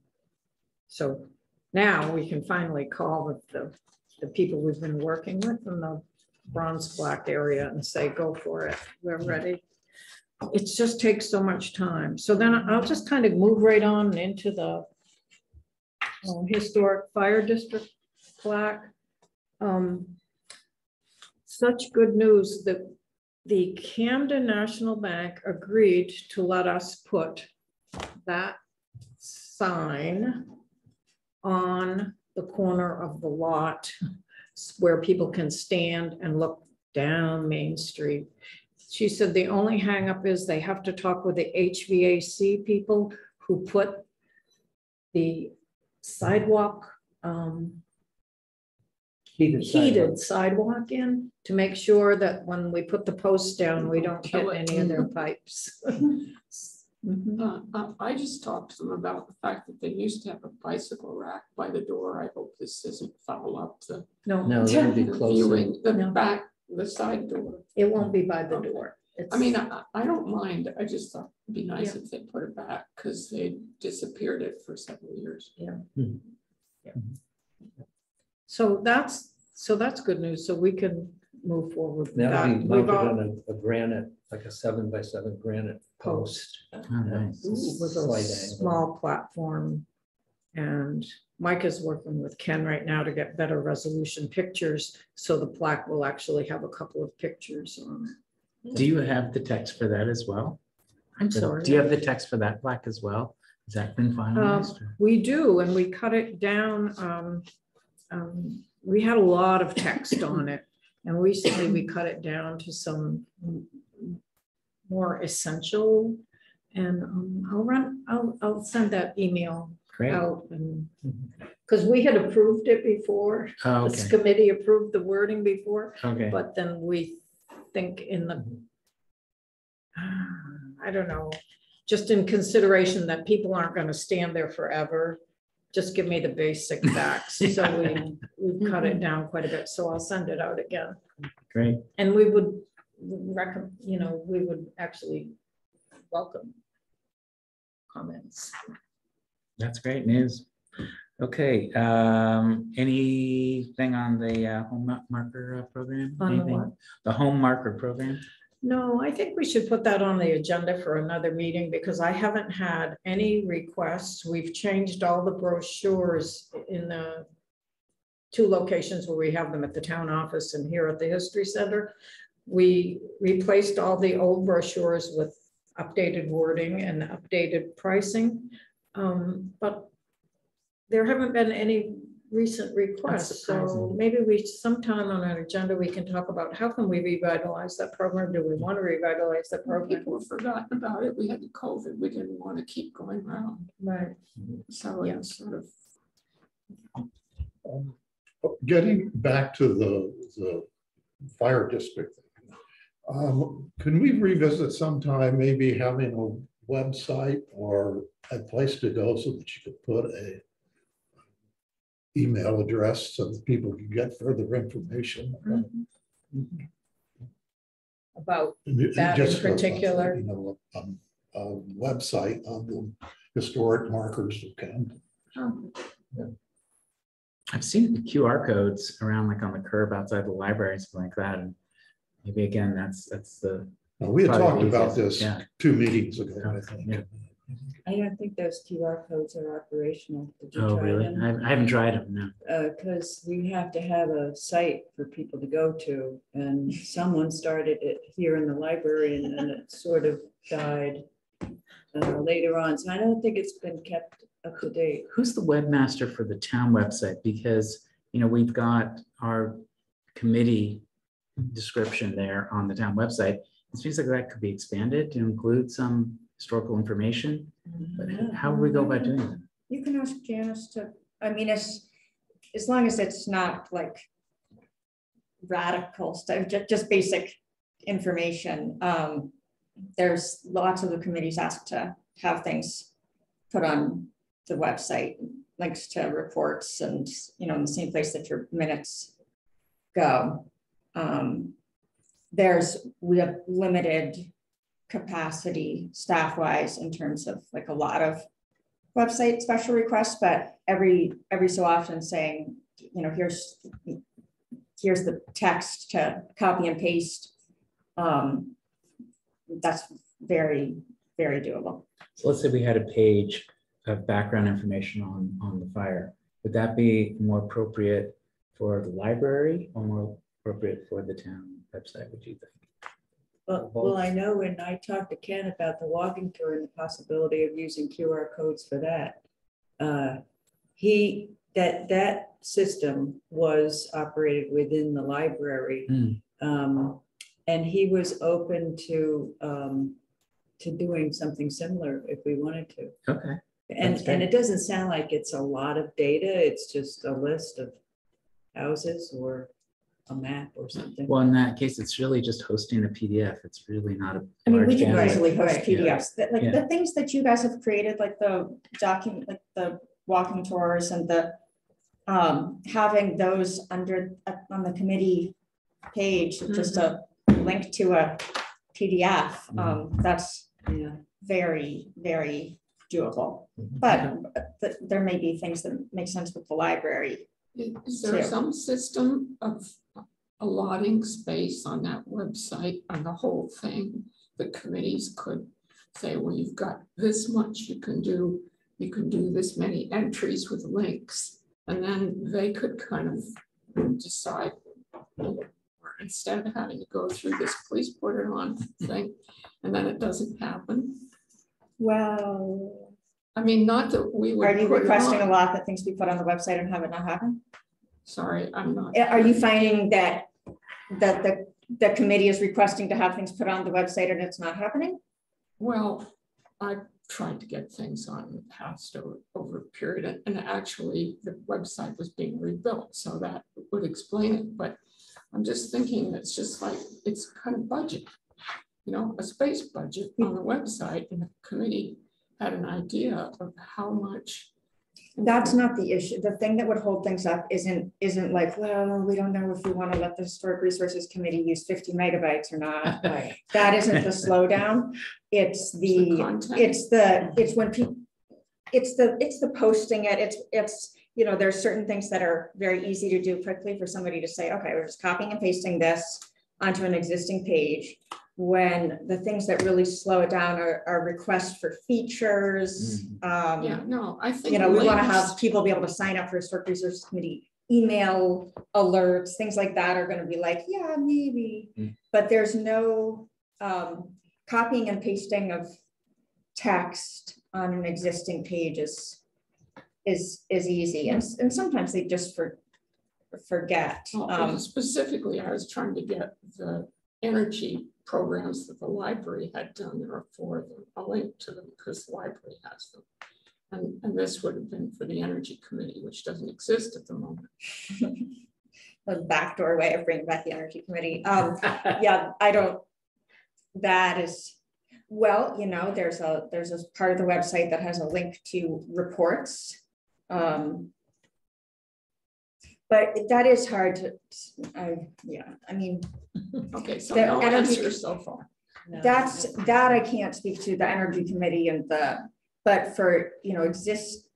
So now we can finally call the, the, the people we've been working with in the bronze black area and say, go for it, we're ready it just takes so much time. So then I'll just kind of move right on into the uh, historic fire district plaque. Um, Such good news that the Camden National Bank agreed to let us put that sign on the corner of the lot where people can stand and look down Main Street. She said the only hangup is they have to talk with the HVAC people who put the sidewalk, um, Heated. heated sidewalk in to make sure that when we put the posts down, we don't hit any of their pipes. Mhm. Uh, uh, I just talked to them about the fact that they used to have a bicycle rack by the door. I hope this doesn't foul up the. No, No, that'd be the closer. viewing, The No. back, the side door. it won't be by the door. I mean, I, I don't mind. I just thought it'd be nice Yeah. if they put it back because they disappeared it for several years. So that's, so that's good news. So we can move forward. with That'll that. We've mounted all- on a- a granite, like a seven by seven granite post. Oh, nice. with a Slight angle. small platform and Mike is working with Ken right now to get better resolution pictures, so the plaque will actually have a couple of pictures on it. Do you have the text for that as well? I'm sorry. Do you have the text for that plaque as well? Has that been finalized? or- We do, and we cut it down. um, um, We had a lot of text on it, and recently we cut it down to some more essential. And um, I'll run, I'll, I'll send that email Great. out and, because we had approved it before. Oh, This committee approved the wording before, okay. but then we think in the, I don't know, just in consideration that people aren't gonna stand there forever. Just give me the basic facts. So we, we've cut it down quite a bit, so I'll send it out again. Great. And we would recommend, you know, we would actually welcome comments. That's great news. Okay, um, anything on the uh, home marker uh, program? On the Anything? what? The home marker program? No, I think we should put that on the agenda for another meeting because I haven't had any requests. We've changed all the brochures in the two locations where we have them at the town office and here at the History Center. We replaced all the old brochures with updated wording and updated pricing. Um, But there haven't been any recent requests, so surprising. maybe we, sometime on our agenda, we can talk about how can we revitalize that program? Do we want to revitalize that program? People have forgotten about it. We had the COVID. We didn't want to keep going around. Right. So Yeah. it's sort of, Um, Getting back to the, the fire district. Um, can we revisit sometime, maybe having a website or a place to go so that you could put a email address so that people can get further information? About, mm-hmm. Just That in a- a- particular? You know, a, um, a website of the historic markers of Camden. Oh. I've seen the QR codes around like on the curb outside the library, something like that. And maybe again, that's, that's the, Now, we had Probably talked the about easiest, this yeah. two meetings ago, I Yeah. Think. I don't think those QR codes are operational. Did you oh, try really? them? I I haven't tried them, no. because we have to have a site for people to go to, and someone started it here in the library, and then it sort of died uh, later on, so I don't think it's been kept up to date. Who's the webmaster for the town website? Because, you know, we've got our committee description there on the town website. It seems like that could be expanded to include some historical information. But how would we go about doing that? You can ask Janice to, I mean, as, as long as it's not like radical stuff, just, just basic information. Um, there's lots of the committees asked to have things put on the website, links to reports and, you know, in the same place that your minutes go. Um, there's, we have limited capacity staff-wise in terms of like a lot of website special requests, but every, every so often saying, you know, here's, here's the text to copy and paste. Um, that's very, very doable. So let's say we had a page of background information on, on the fire. Would that be more appropriate for the library or more appropriate for the town website, would you think? Well, well, I know when I talked to Ken about the walking tour and the possibility of using QR codes for that. uh, He, that, that system was operated within the library. Hmm. Um, And he was open to, um, to doing something similar if we wanted to. Okay, And, and it doesn't sound like it's a lot of data, it's just a list of houses or a map or something. well, in that case, it's really just hosting a PDF. It's really not a. I mean, we can data. easily host right, yeah. PDFs, that, like, the things that you guys have created, like the document, like the walking tours and the. Um, having those under, uh, on the committee page, just a link to a PDF, um, that's Yeah. very, very doable. But, but there may be things that make sense with the library. Is is there Two. some system of allotting space on that website on the whole thing? The committees could say, well, you've got this much you can do you can do this many entries with links, and then they could kind of decide. Instead of having to go through this police porter on thing, and then it doesn't happen. Well, I mean, not that we would. are you put it requesting a on. lot that things be put on the website and have it not happen? Sorry, I'm not. Eh, are you finding that, that the, the committee is requesting to have things put on the website and it's not happening? Well, I tried to get things on in the past over, over a period, and- and actually the website was being rebuilt, so that would explain it, but I'm just thinking it's just like, it's kind of budget. You know, a space budget on the website, and the committee had an idea of how much. That's not the issue. The thing that would hold things up isn't, isn't like, well, we don't know if we want to let the Historic Resources Committee use fifty megabytes or not. Right. That isn't the slowdown. It's the the, it's the, it's when people, it's the, it's the posting it, it's, it's, you know, there's certain things that are very easy to do quickly for somebody to say, okay, we're just copying and pasting this onto an existing page. When the things that really slow it down are, are requests for features. um, Yeah, no, I think. you know, we want to have people be able to sign up for historic resource committee email alerts, things like that are gonna be like, yeah, maybe. Mm. But there's no um, copying and pasting of text on an existing page is is is easy and and sometimes they just for forget. Well, Um, Specifically, I was trying to get the energy programs that the library had done, there are four of them, a link to them because the library has them. And, and this would have been for the energy committee, which doesn't exist at the moment. a backdoor way of bringing back the energy committee. Um, yeah, I don't, that is, well, you know, there's a, there's a part of the website that has a link to reports. Um, But that is hard to, I, yeah, I mean, Okay, so The no energy- answer so far. that's, that I can't speak to, the energy committee and the, but for, you know, exist.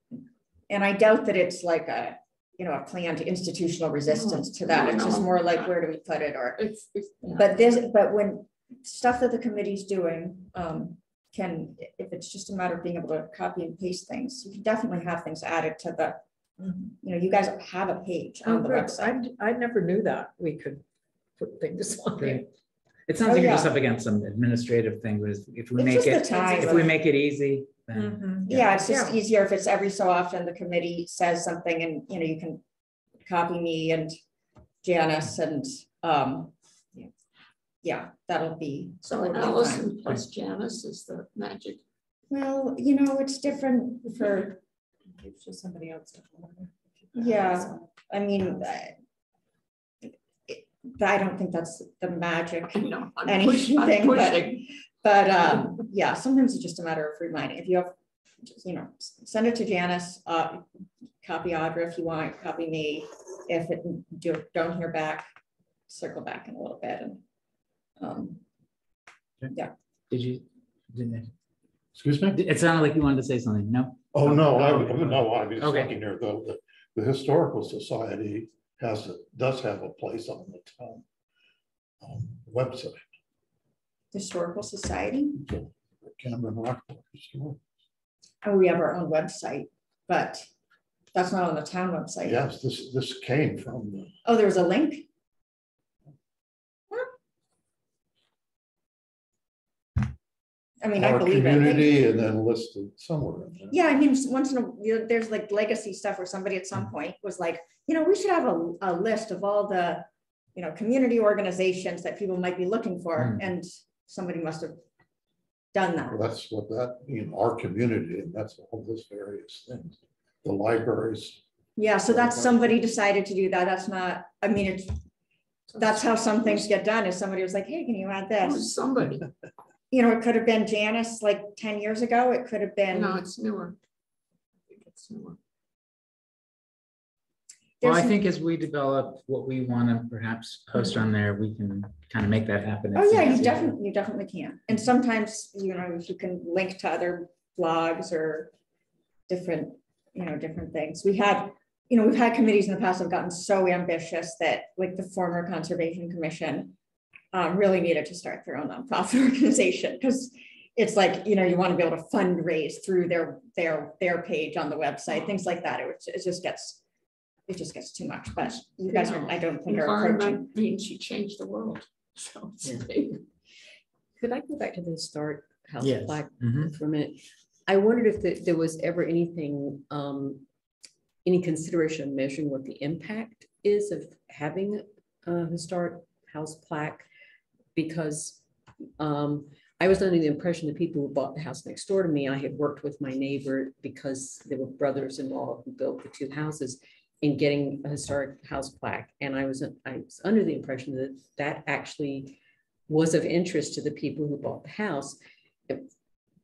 And I doubt that it's like a, you know, a planned institutional resistance to that. It's just more like, where do we put it or? It's, it's, yeah. But this, but when stuff that the committee's doing, um, can, if it's just a matter of being able to copy and paste things, you can definitely have things added to the, you know, you guys have a page Oh, on the good. website. I, I never knew that we could put things on there. Great. It sounds like Oh, you're yeah. just up against some administrative thing, but if we It's make just the it, time if we make it easy, then. Mhm. Yeah, it's just Yeah. easier if it's every so often the committee says something and, you know, you can copy me and Janice and, um, yeah, that'll be. So totally Allison fine. plus Janice is the magic. Well, you know, it's different for, It's just somebody else. to. Yeah. I mean, I it- I don't think that's the magic. I know, I'm pushing, I'm Anything, but, pushing. but, um, yeah, sometimes it's just a matter of reminding. If you have, you know, send it to Janice, uh, copy Audra if you want, copy me. If it, do, don't hear back, circle back in a little bit and, um, Did you, didn't Excuse me? it, it sounded like you wanted to say something, no? Oh, no, I, no, I was Okay. thinking here, though, that the Historical Society has, a- does have a place on the town um, website, historical society. Cameron Rock. Historical. Oh, we have our own website, but that's not on the town website. Yes, this, this came from the Oh, there was a link? Huh. I mean, I our believe it. community and then listed somewhere. in there. Yeah, I mean, s- once in a, you know, there's like legacy stuff where somebody at some point was like, you know, we should have a, a list of all the, you know, community organizations that people might be looking for, Hmm. and somebody must have done that. Well, That's what that, you know, our community, and that's all those various things. The libraries, Yeah, so that's, somebody decided to do that. That's not, I mean, it's, that's how some things get done, is somebody was like, hey, can you add this? Somebody, you know, it could have been Janice like ten years ago. It could have been. no, it's newer. I think it's newer. Well, I think as we develop what we want to perhaps post on there, we can kind of make that happen. Oh, yeah, you definitely, you definitely can. And sometimes, you know, if you can link to other blogs or different, you know, different things. We had, you know, we've had committees in the past that have gotten so ambitious that like the former Conservation Commission um, really needed to start their own nonprofit organization because it's like, you know, you want to be able to fundraise through their, their, their page on the website, things like that. It, it just gets, it just gets too much, but you guys are, I don't think are approaching. Environment means you change the world, so. Yeah. Could I go back to the start house Yes. plaque Mhm. for a minute? I wondered if the- there was ever anything, um, any consideration of measuring what the impact is of having a historic house plaque? Because, um, I was under the impression that people who bought the house next door to me, I had worked with my neighbor because they were brothers-in-law who built the two houses in getting a historic house plaque. And I was, I was under the impression that that actually was of interest to the people who bought the house.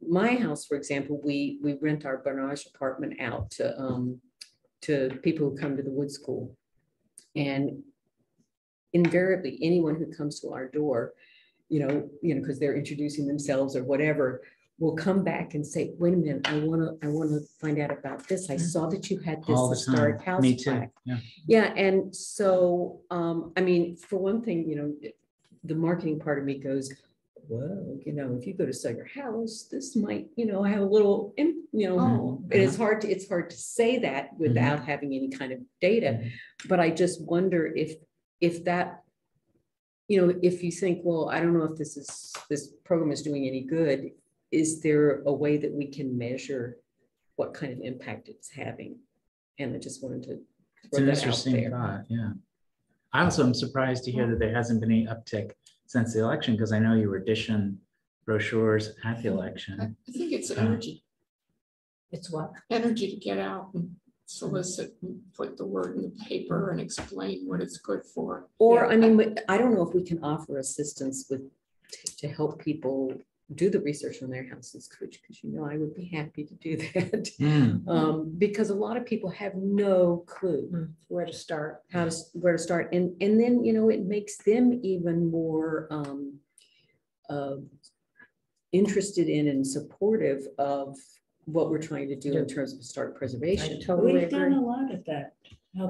My house, for example, we, we rent our Barnage apartment out to, um, to people who come to the wood school. And invariably, anyone who comes to our door, you know, you know, because they're introducing themselves or whatever, will come back and say, wait a minute, I want to, I want to find out about this. I saw that you had this All the historic time. house Me too. Yeah. Yeah, and so, um, I mean, for one thing, you know, the marketing part of me goes, well, you know, if you go to sell your house, this might, you know, I have a little, you know, Oh, and it's hard to, it's hard to say that without having any kind of data. Mhm. But I just wonder if, if that, you know, if you think, well, I don't know if this is, this program is doing any good, is there a way that we can measure what kind of impact it's having? And I just wanted to. It's an that out interesting there. thought, yeah. I also am surprised to hear that there hasn't been any uptick since the election, because I know you were dishing brochures at the election. I think it's uh, energy, It's what? energy to get out and solicit and put the word in the paper and explain what it's good for. Or, I mean, I don't know if we can offer assistance with, to- to help people do the research on their houses, which, because you know, I would be happy to do that. Hmm, Um, because a lot of people have no clue Where to start? how to, where to start. And, and then, you know, it makes them even more, um, uh, interested in and supportive of what we're trying to do in terms of historic I preservation. totally We've done agree. a lot of that.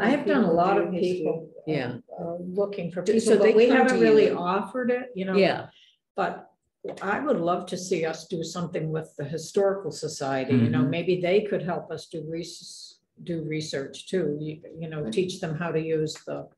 I have done a lot of do history. people. uh, Yeah. uh, Looking for So people, they but we come haven't to really you. offered it, you know. Yeah, But I would love to see us do something with the Historical Society, you know, Mhm. maybe they could help us do res- do research too, you, you know, teach them how to use the.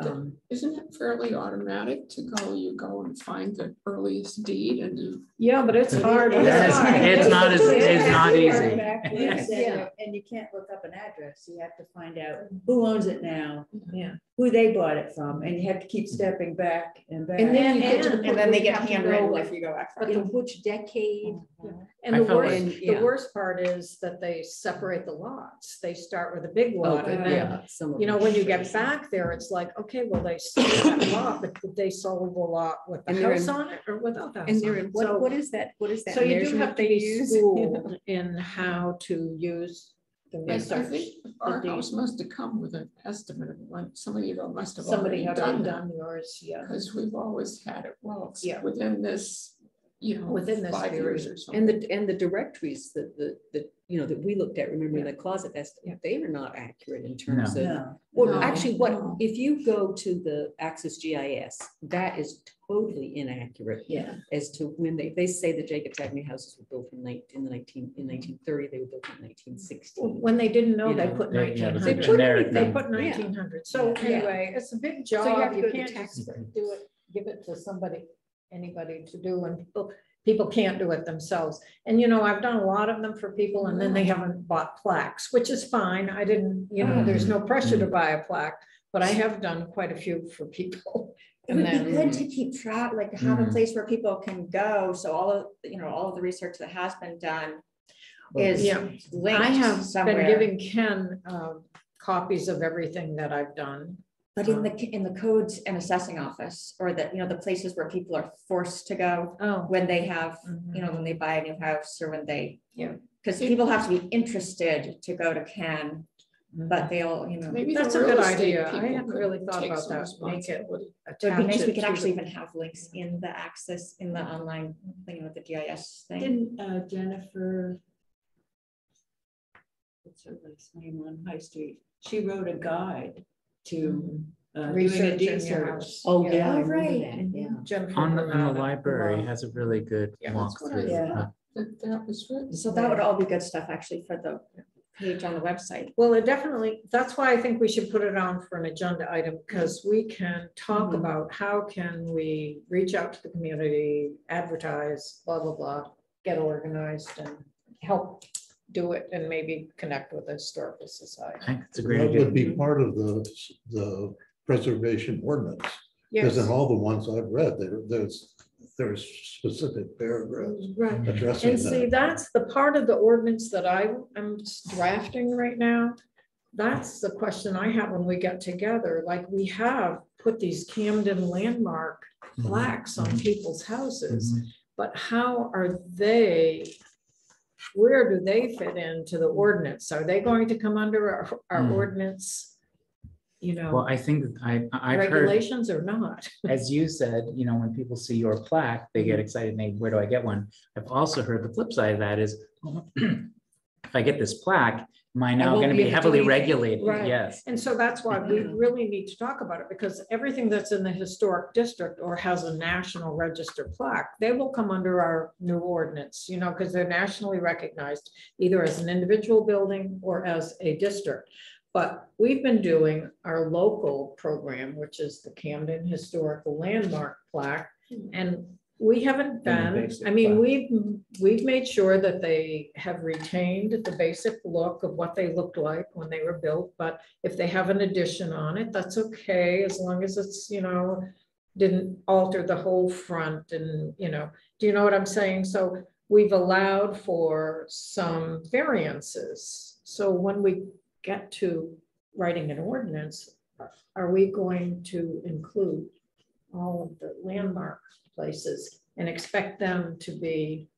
Um, Isn't it fairly automatic to go, you go and find the earliest deed and do Yeah, but it's hard. It Yeah, it's- hard. it's not as- it's not easy. Yes, and Yeah. you- And you can't look up an address. You have to find out who owns it now, Yeah. who they bought it from, and you have to keep stepping back and back. And then you get to the And- And then they We get have to handwritten know, if you go back. but in which decade? Mm-hmm. And I the felt worst, like- the Yeah. worst part is that they separate the lots. They start with a big Oh, lot and then, yeah, some you know, when you get back there, it's like, okay, well, they sold that lot, but did they sold the lot with the And they're house in- on it or without the house And on they're, it? in- what, So- what is that, what is that So you do measurement have to they be use? schooled in how to use the I research. think our house must have come with an estimate of when, somebody of you must have Somebody already had done that. done yours, yeah. Because we've always had it, well, it's Yeah. within this, you know. Within this Five years or something. And the, and the directories that, the, the, you know, that we looked at, remember in the closet, that's, they are not accurate in terms of. No, Well, No, actually, what, no. if you go to the Axis GIS, that is totally inaccurate yeah. as to when they, they say the Jacobs Avenue houses were built in nineteen, in the nineteen, in nineteen thirty, they were built in nineteen sixteen. When they didn't know, they You know, put they- yeah, nineteen it's a hundred. generic They put Yeah. nineteen hundred. So Yeah. anyway, it's a big you have job. to You go to can't tax just do it, give it to somebody, anybody to do and people, people can't do it themselves. And you know, I've done a lot of them for people and then they haven't bought plaques, which is fine. I didn't, you know, there's no pressure to buy a plaque. But I have done quite a few for people. It And would be good to keep track, like to have a Mhm. place where people can go, so all of, you know, all of the research that has been done is yeah, linked I have been giving Ken um, copies of everything that I've done. But in the, in the codes and assessing office, or the, you know, the places where people are forced to go Oh. when they have, you know, when they buy a new house or when they. Yeah. Because people have to be interested to go to Ken, but they'll, you know, Maybe That's a good idea. I people hadn't really thought about some that. Make it responsibility. would be attach nice, we could actually the- even have links in the access, in the online, thing know, the GIS thing. Didn't uh, Jennifer? What's her last name on High Street? She wrote a guide to uh, doing a Research in deed your search. house. Oh, yeah, I Oh, remember right. that, yeah. Jennifer On the, on Bernard, the library has a really good Yeah, that's what I walkthrough. Yeah. That, that was written. So that would all be good stuff actually for the page on the website. Well, it definitely, that's why I think we should put it on for an agenda item, because we can talk Mhm. about how can we reach out to the community, advertise, blah, blah, blah, get organized and help do it and maybe connect with the historical I society. think it's a great That would be part of the, the preservation ordinance. Because Yes, in all the ones I've read, there, there's, there's specific paragraphs right. addressing And see, that. that's the part of the ordinance that I am drafting right now. That's the question I have when we get together, like we have put these Camden landmark Mhm. plaques on Mhm. people's houses. Mhm. But how are they, where do they fit into the ordinance? Are they going to come under our, our Mm. ordinance? You know, Well, I think I, I've heard, regulations or not? as you said, you know, when people see your plaque, they Mm-hmm. get excited and they, where do I get one? I've also heard the flip side of that is, if I get this plaque, I now be be able to do heavily regulated? Right. Yes. And so that's why we Mhm. really need to talk about it, because everything that's in the historic district or has a national register plaque, they will come under our new ordinance, you know, because they're nationally recognized either as an individual building or as a district. But we've been doing our local program, which is the Camden Historical Landmark Plaque. And we haven't the been, basic I mean, plaque. we've, we've made sure that they have retained the basic look of what they looked like when they were built, but if they have an addition on it, that's okay, as long as it's, you know, didn't alter the whole front and, you know, do you know what I'm saying? So we've allowed for some variances. So when we get to writing an ordinance, are we going to include all of the landmark places and expect them to be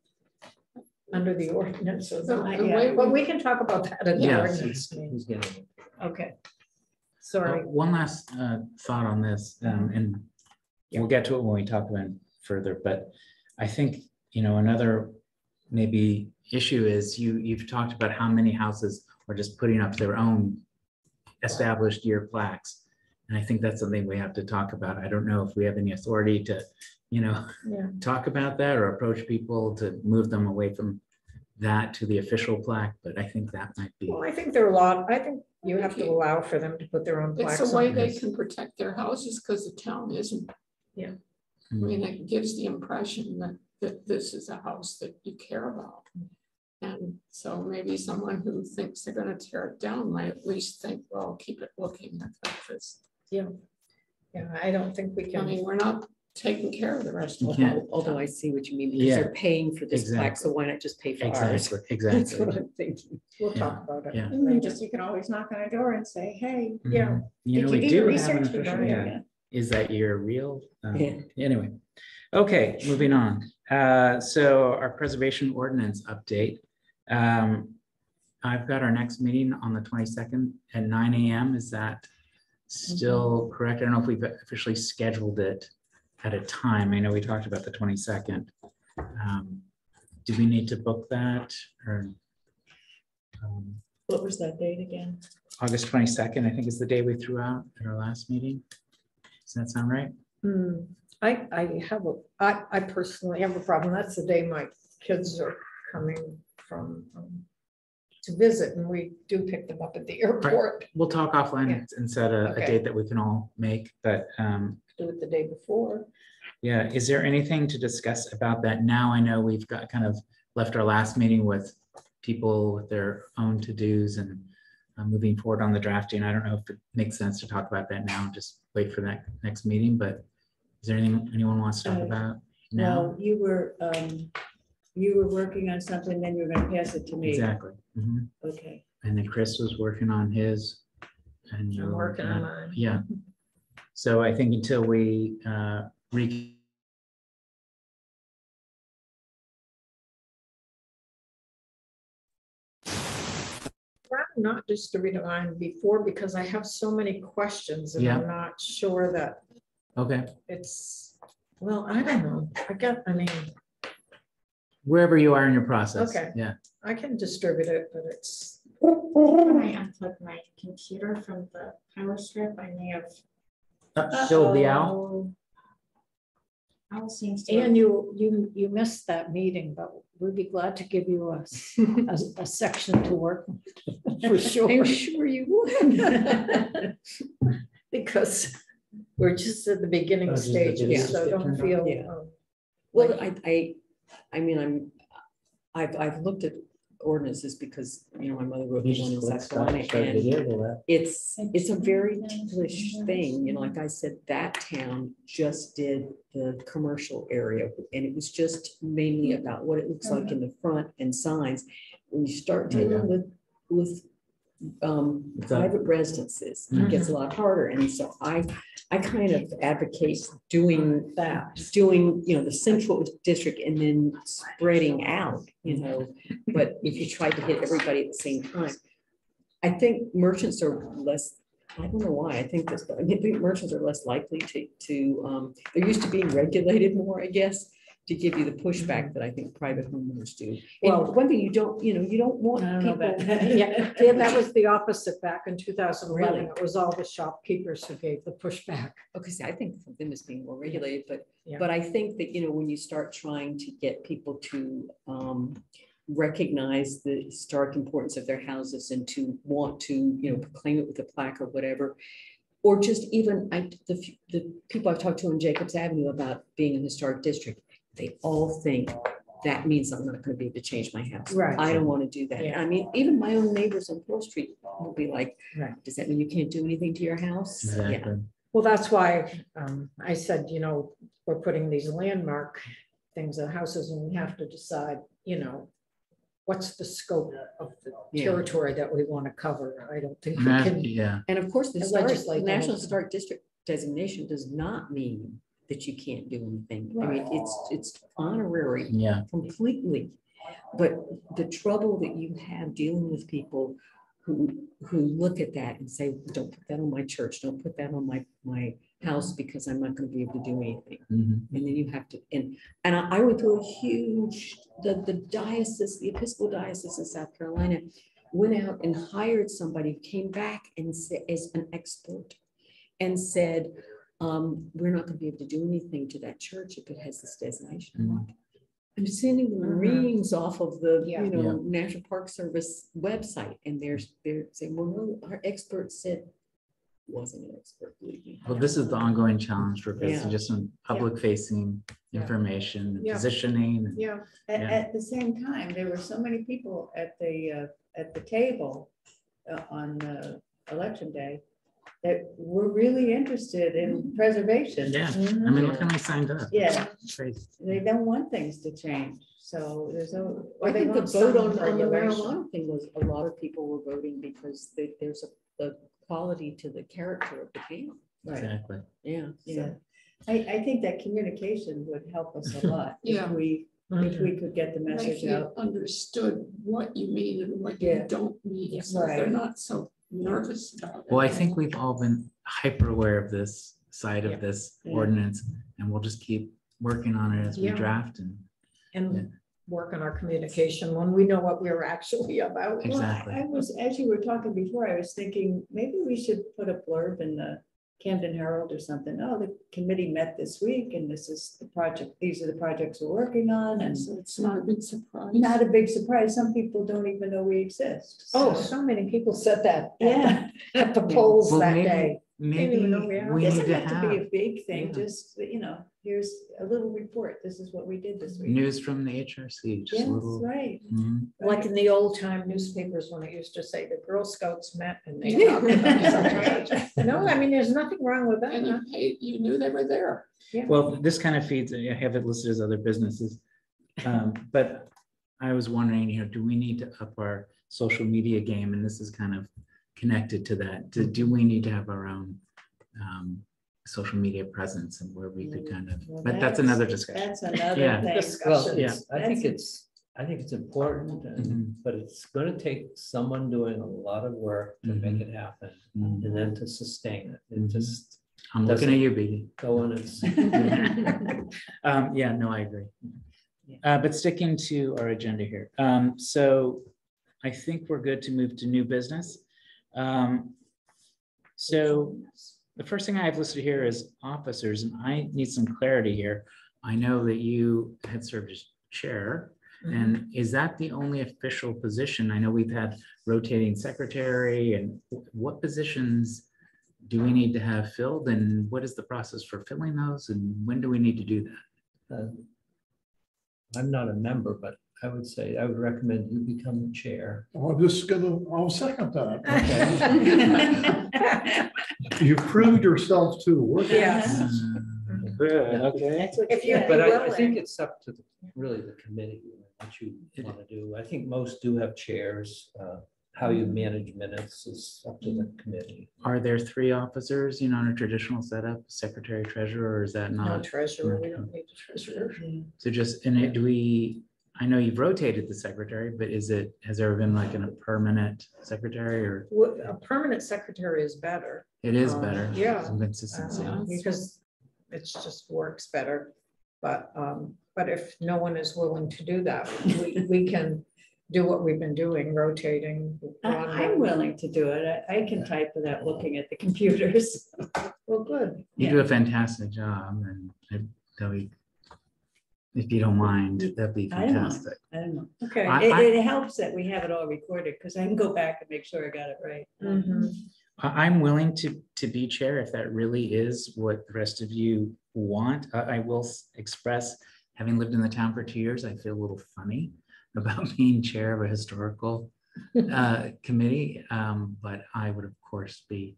under the ordinance or The- not? the way But we- we can talk about that in the Yes. ordinance. meeting. Who's getting it? Okay. Uh, Sorry. One last uh, thought on this, um, and we'll get to it when we talk about it further, but I think, you know, another maybe issue is you, you've talked about how many houses are just putting up their own established year plaques. And I think that's something we have to talk about. I don't know if we have any authority to, you know, Yeah. talk about that or approach people to move them away from that to the official plaque, but I think that might be. Well, I think there are a lot, I think you have to allow for them to put their own plaques It's a way on. they this. can protect their houses because the town isn't. Yeah. Hmm. I mean, it gives the impression that, that this is a house that you care about. And so maybe someone who thinks they're gonna tear it down might at least think, well, keep it looking like this. Yeah, I don't think we can. I can. mean, we're not taking care of the rest of You it. Although I see what you mean, because Yeah. they're paying for this plaque, so why not just pay for ours? Exactly, That's what exactly. I'm thinking. We'll talk about it. Yeah. And then just, you can always knock on a door and say, hey, Yeah. Mhm. You know, did we you do your do have an research? We official, don't yeah. yet. Is that your real? um, Yeah. Anyway, okay, moving on. Uh, So our preservation ordinance update. Um, I've got our next meeting on the twenty-second at nine AM. Is that still correct? I don't know if we've officially scheduled it at a time. I know we talked about the twenty-second. Do we need to book that or? um, What was that date again? August twenty-second, I think is the day we threw out at our last meeting. Does that sound right? Hmm, I, I have a, I, I personally have a problem. That's the day my kids are coming from um, to visit and we do pick them up at the airport. We'll talk offline Yeah. and set a, a Okay. date that we can all make, but, um, Do it the day before. yeah, is there anything to discuss about that? Now I know we've got kind of left our last meeting with people with their own to-dos and uh, moving forward on the drafting. I don't know if it makes sense to talk about that now, just wait for that next meeting, but is there anything anyone wants to talk Uh, about now? No, you were, um, you were working on something, then you were gonna pass it to me. Exactly. Mhm. Okay. And then Chris was working on his. And I'm you're working on mine. Yeah. So I think until we uh, re. rather not distribute mine before because I have so many questions and I'm not sure that Okay, it's, well, I don't know. I get, I mean, wherever you are in your process. Okay. Yeah, I can distribute it, but it's, when I unplug my computer from the power strip, I may have Uh, Bill the owl. Owl seems to. And you, you, you missed that meeting, but we'd be glad to give you a, a section to work. on, For sure. I'm sure you would. Because we're just at the beginning just the stages, so don't feel. Yeah. um, Well, like- I, I, I mean, I'm, I've, I've looked at ordinances because, you know, my mother wrote You me one in just South Carolina and video, will that- it's, it's a very ticklish thing, you know, like I said, that town just did the commercial area. And it was just mainly about what it looks like mm-hmm. in the front and signs. When you start dealing with, with um, It's a- private residences, it gets a lot harder. And so I, I kind of advocate doing That. doing, you know, the central district and then spreading out, you know, but if you try to hit everybody at the same time. I think merchants are less, I don't know why, I think this, but I think merchants are less likely to, to, um, they're used to being regulated more, I guess, to give you the pushback that I think private homeowners do. Well- Well, one thing you don't, you know, you don't want I don't know about people. that. Yeah, yeah, that was the opposite back in two thousand eleven. Really? It was all the shopkeepers who gave the pushback. Okay, see, I think something is being more regulated, but, Yeah. but I think that, you know, when you start trying to get people to um. Recognize the historic importance of their houses and to want to, you know, proclaim it with a plaque or whatever. Or just even, I, the, few- the people I've talked to on Jacobs Avenue about being an historic district, they all think that means I'm not gonna be able to change my house. Right. I don't wanna do that. Yeah. I mean, even my own neighbors on Pearl Street will be like, Right. does that mean you can't do anything to your house? Yeah. Well, that's why um, I said, you know, we're putting these landmark things on houses and we have to decide, you know, what's the scope of the Yeah. territory that we want to cover? I don't think we can. Yeah, And of course, the And historic- National. Historic District designation does not mean that you can't do anything. I mean, it's, it's honorary yeah. completely. But the trouble that you have dealing with people who, who look at that and say, don't put that on my church, don't put that on my, my house because I'm not gonna be able to do anything. Mhm. And then you have to, and, and I I went through a huge, the, the diocese, the Episcopal diocese in South Carolina went out and hired somebody, who came back and said, as an expert and said, um, we're not gonna be able to do anything to that church if it has this designation. I'm I'm sending the Mhm. Marines off of the, Yeah. you know, Yeah. National Park Service website and they're, they're saying, well, no, our expert said, wasn't an expert, believe. Well, this is the ongoing challenge for us, Yeah. just some public facing Yeah. information, Yeah. positioning. and- Yeah, At, Yeah. at the same time, there were so many people at the, uh, at the table uh, on uh, election day that we're really interested in mm-hmm. preservation. Yeah, I mean, mm-hmm. look how many signed up. Yeah. Crazy. They don't want things to change, so there's no. or I think the want vote on, on the marijuana thing was, a lot of people were voting because they- there's a, a quality to the character of the town. Right, Exactly. Yeah. yeah. so- I, I think that communication would help us a lot. if Yeah. We, if we could get the message you out. understood what you mean and what Yeah. you don't mean, so they're not so nervous about it. Well, I think we've all been hyper aware of this side of this Yeah. ordinance, and we'll just keep working on it as we Yeah. draft and and work on our communication when we know what we're actually about. Well, I- Exactly. I was, as you were talking before, I was thinking, maybe we should put a blurb in the Camden Herald or something. Oh, the committee met this week and this is the project, these are the projects we're working on and And so it's not a big surprise. not a big surprise. Some people don't even know we exist. Oh, so- so many people said that. at the- Yeah. At the polls Well, that maybe- day. Maybe even know we are. we need Doesn't to have to be a big thing, yeah. just, you know, here's a little report. This is what we did this week. news from the HRC, just Yes, a little. right. Mhm. Like in the old time newspapers when it used to say the Girl Scouts met and they. talked about such and. No, I mean, there's nothing wrong with that. And you that. paid, you knew they were there. Well, this kind of feeds, I have it listed as other businesses. Um, But I was wondering, you know, do we need to up our social media game? And this is kind of connected to that. Do, do we need to have our own um, social media presence and where we could kind of, Well, but that's another discussion. That's another Yeah. thing. Well, Discussion. it's, I think it's, I think it's important, and- but it's gonna take someone doing a lot of work to make it happen. Mhm. And then to sustain it, and Mhm. just I'm looking at you, baby. go on and. Um, yeah, no, I agree. Uh, but sticking to our agenda here, um, so I think we're good to move to new business. Um, so the first thing I have listed here is officers, and I need some clarity here. I know that you had served as chair, and is that the only official position? I know we've had rotating secretary, and what positions do we need to have filled, and what is the process for filling those, and when do we need to do that? Uh, I'm not a member, but I would say, I would recommend you become the chair. I'm just gonna, I'll second that. You've proved yourself to work. Yes. Uh, Good, okay. That's what If you you- said. But I, I willing. think it's up to the- really the committee, what you want to do. I think most do have chairs. uh, How you manage minutes is up to the committee. Are there three officers, you know, in a traditional setup, secretary, treasurer, or is that No not? treasurer, we don't need a treasurer. So just, and it, do we, I know you've rotated the secretary, but is it, has there been like a permanent secretary or Wo- A permanent secretary is better. it is Um, better? yeah. Some consistency. uh, Because it's just works better. But, um, but if no one is willing to do that, we, we can do what we've been doing, rotating. I- I'm willing to do it. I, I can type without looking at the computers. Well, good. You do a fantastic job and I- that'll be, if you don't mind, that'd be I don't mind. fantastic. I don't know. Okay. I- It, it helps that we have it all recorded because I can go back and make sure I got it right. Mhm. I, I'm willing to, to be chair if that really is what the rest of you want. I, I will s- express, having lived in the town for two years, I feel a little funny about being chair of a historical uh, committee. Um, but I would, of course, be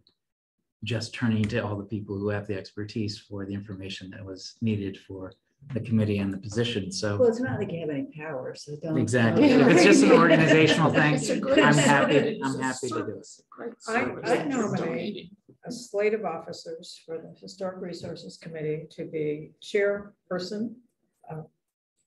just turning to all the people who have the expertise for the information that was needed for the committee and the position. Well, So it's not like you have any power, so don't. exactly, if it's just an organizational thing, It's a great I'm happy, service. I'm It's a happy to do it. service, great I- service I that you're nominate- donating. A slate of officers for the Historic Resources Committee to be chairperson, uh,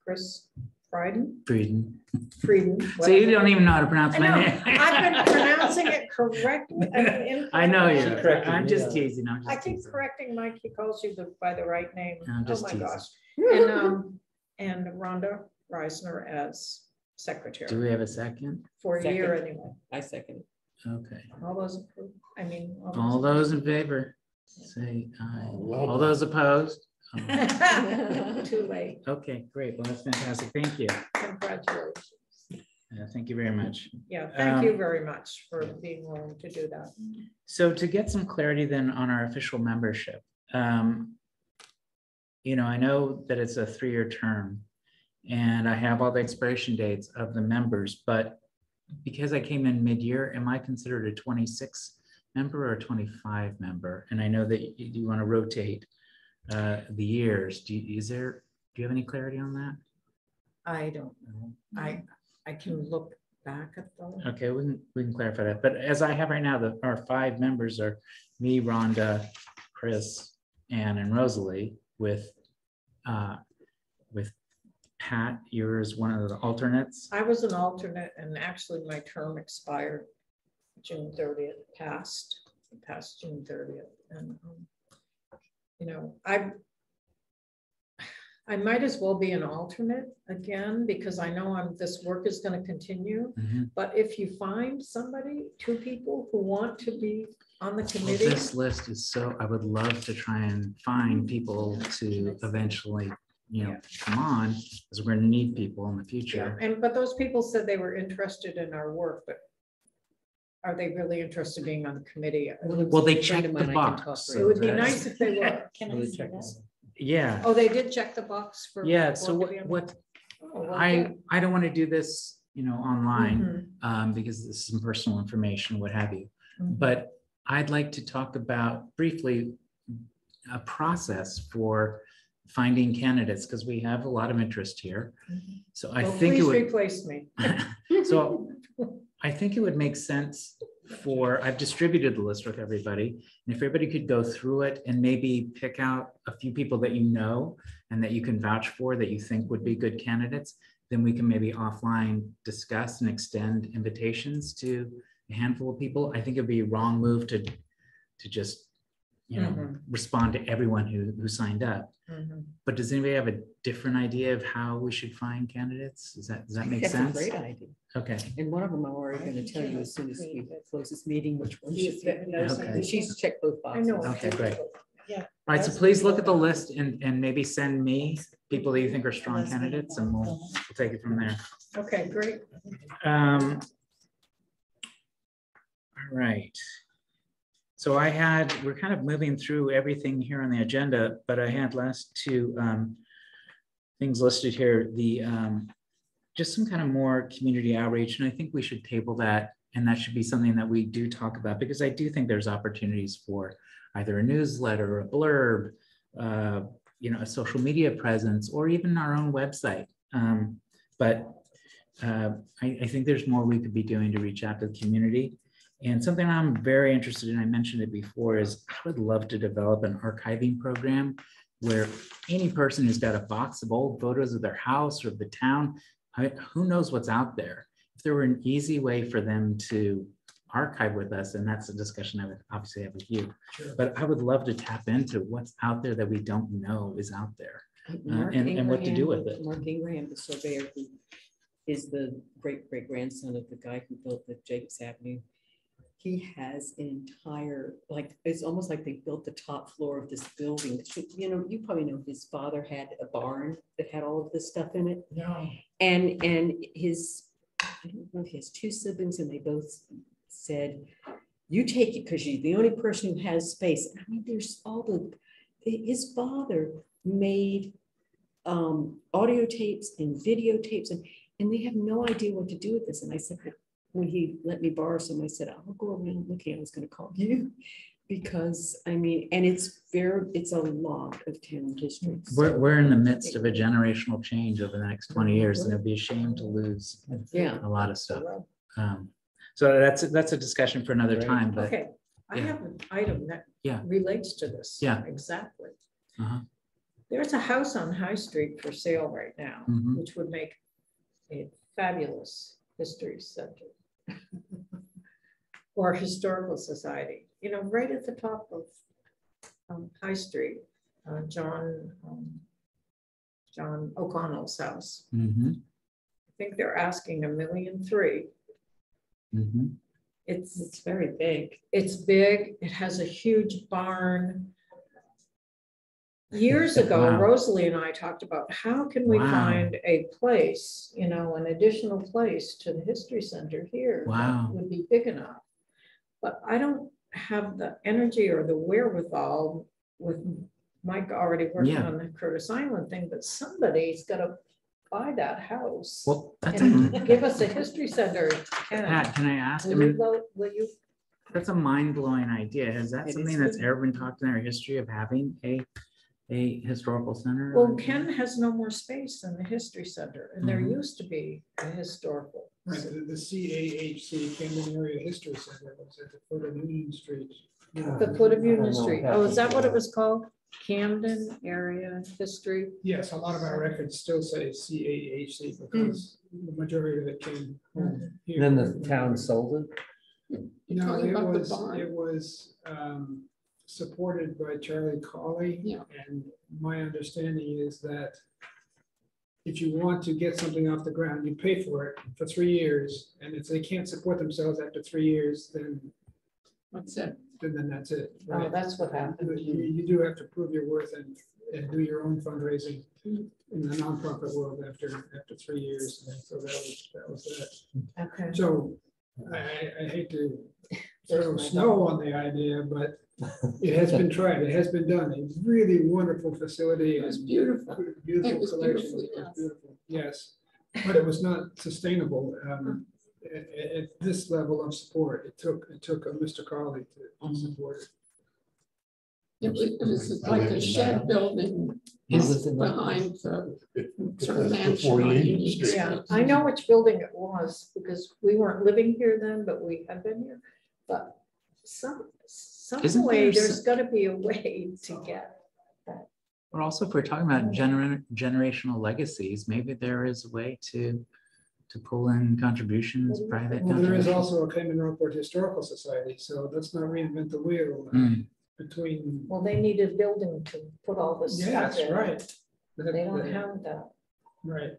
Chris Frieden, Frieden. Frieden. So you whatever. don't even know how to pronounce I my know, name. I've been pronouncing it correctly. I mean, I know you. incorrectly. corrected I'm me, just yeah. teasing. I'm I just keep teasing. correcting Mike, he calls you the, by the right name. I'm Oh just my teasing. gosh. And, um, and Rhonda Reisner as secretary. Do secretary we have a second? for a year Second. anyway. I second. Okay. All those approved, I mean. All those in favor, say aye. Well All those opposed? Oh, Too late. Okay, great. Well, that's fantastic. Thank you. Congratulations. Uh, Thank you very much. Yeah, thank you Um, very much for being willing to do that. So to get some clarity then on our official membership, um, you know, I know that it's a three-year term and I have all the expiration dates of the members, but because I came in mid-year, am I considered a twenty-six member or a twenty-five member? And I know that you, you want to rotate uh, the years. Do you, is there, do you have any clarity on that? I don't know. I, I can look back at the. Okay, we can, we can clarify that. But as I have right now, the, our five members are me, Rhonda, Chris, Anne, and Rosalie with, uh, with Pat, yours, one of the alternates. I was an alternate and actually my term expired June thirtieth, passed, past June thirtieth. And, um, you know, I, I might as well be an alternate again because I know I'm, this work is going to continue. Mhm. But if you find somebody, two people who want to be on the Well, committee, This list is so, I would love to try and find people to eventually, you know, come on, because we're gonna need people in the yeah, future. and, but those people said they were interested in our work, but are they really interested in being on the committee? Well, they Friend checked the mine I can box. so It would be that's- nice if they were. Really check on Yeah, Oh, they did check the box for. yeah, so what, to be on- what, Oh, well, I, good. I don't want to do this, you know, online. Mhm. um, because this is some personal information, what have you. Mhm. But I'd like to talk about briefly a process for finding candidates, because we have a lot of interest here. Mhm. So I Well, think it would, replace me. so I think it would make sense for, I've distributed the list with everybody. And if everybody could go through it and maybe pick out a few people that you know and that you can vouch for, that you think would be good candidates, then we can maybe offline discuss and extend invitations to a handful of people. I think it'd be a wrong move to, to just, you know, Mhm. respond to everyone who, who signed up. Mhm. But does anybody have a different idea of how we should find candidates? Does that, does that make That's a sense? great idea. Okay, And one of them I'm already gonna tell you as soon as we close this meeting, which one should be. Okay. She's checked both I boxes. know. Okay, great. Yeah. all right, so please look at the list and, and maybe send me people that you think are strong candidates and we'll, we'll take it from there. Okay, great. Um. Right. So I had, we're kind of moving through everything here on the agenda, but I had last two um. Things listed here, the um, just some kind of more community outreach, and I think we should table that. And that should be something that we do talk about, because I do think there's opportunities for either a newsletter, a blurb. Uh, you know, a social media presence, or even our own website. Um, but uh, I, I think there's more we could be doing to reach out to the community. And something I'm very interested in, I mentioned it before, is I would love to develop an archiving program where any person who's got a box of old photos of their house or of the town, I, who knows what's out there? If there were an easy way for them to archive with us, and that's a discussion I would obviously have with you. But I would love to tap into what's out there that we don't know is out there. Uh, uh, Mark and- and what to do with it. Mark Ingraham, the surveyor who is the great great grandson of the guy who built the Jacobs Avenue. He has an entire, like, it's almost like they built the top floor of this building. You know, you probably know his father had a barn that had all of this stuff in it. Yeah. And, and his, I don't know if he has two siblings and they both said, you take it because you're the only person who has space. I mean, there's all the, his father made um, audio tapes and videotapes and, and they have no idea what to do with this. And I said, when he let me borrow some, I said, I'll go around looking. I was gonna call you. Because, I mean, and it's very, it's a lot of town districts. We're, we're in the midst of a generational change over the next twenty years, and it'd be a shame to lose Yeah. a lot of stuff. Um, So that's, that's a discussion for another time, but Okay, I Yeah. have an item that Yeah. relates to this. Yeah. Exactly. Uh-huh. There's a house on High Street for sale right now, Mhm. which would make a fabulous history center. Or historical society, you know, right at the top of um, High Street, uh, John, um, John O'Connell's house. Mhm, I think they're asking a million three. mhm. It's, It's very big. It's big, it has a huge barn. Years ago, Wow. Rosalie and I talked about how can we Wow. find a place, you know, an additional place to the history center here. Wow. Would be big enough. But I don't have the energy or the wherewithal with Mike already working Yeah. on the Curtis Island thing, but somebody's gotta buy that house. Well, that's And a, give us a history center. Pat, can I ask, Will you, mean, go- will you that's a mind-blowing idea. Is that It is something that's ever been talked in our history of having a, a historical center? Well, Ken has no more space than the history center, and there Mhm. used to be a historical. Right, the, the CAHC Camden Area History Center was at the foot of Union Street. The foot of Union Street. Oh, is that what it was called? Camden area history? Yes, a lot of our records still say CAHC because the majority of it came home here. Then the town sold it. You're No, talking it about the was, barn. it was um, supported by Charlie Colley. Yeah. And my understanding is that if you want to get something off the ground, you pay for it for three years. And if they can't support themselves after three years, then, That's it. then then that's it. Oh, that's what happened. You, you do have to prove your worth and, and do your own fundraising mm-hmm. in the nonprofit world after, after three years. And so that was, that was that. Okay. So I, I- I hate to throw snow on the idea, but it has been tried. It has been done. A really wonderful facility. It was beautiful. It Beautiful was collection. beautifully It was done. beautiful, yes. But it was not sustainable. um, At, at- at this level of support, it took, it took a Mr. Carley to Mm-hmm. support it. It was, it was like a shed building Is- behind the sort of That's mansion on Union Union Street. Yeah, I know which building it was because we weren't living here then, but we had been here. But some, some Isn't way, there there's some- gotta be a way to get. That. Or also, if we're talking about gener- generational legacies, maybe there is a way to, to pull in contributions, private Well, there is also a Camden Rockport Historical Society, so let's not reinvent the wheel. Mm, between, Well, they need a building to put all this yes, stuff in. right. They don't have that. Right.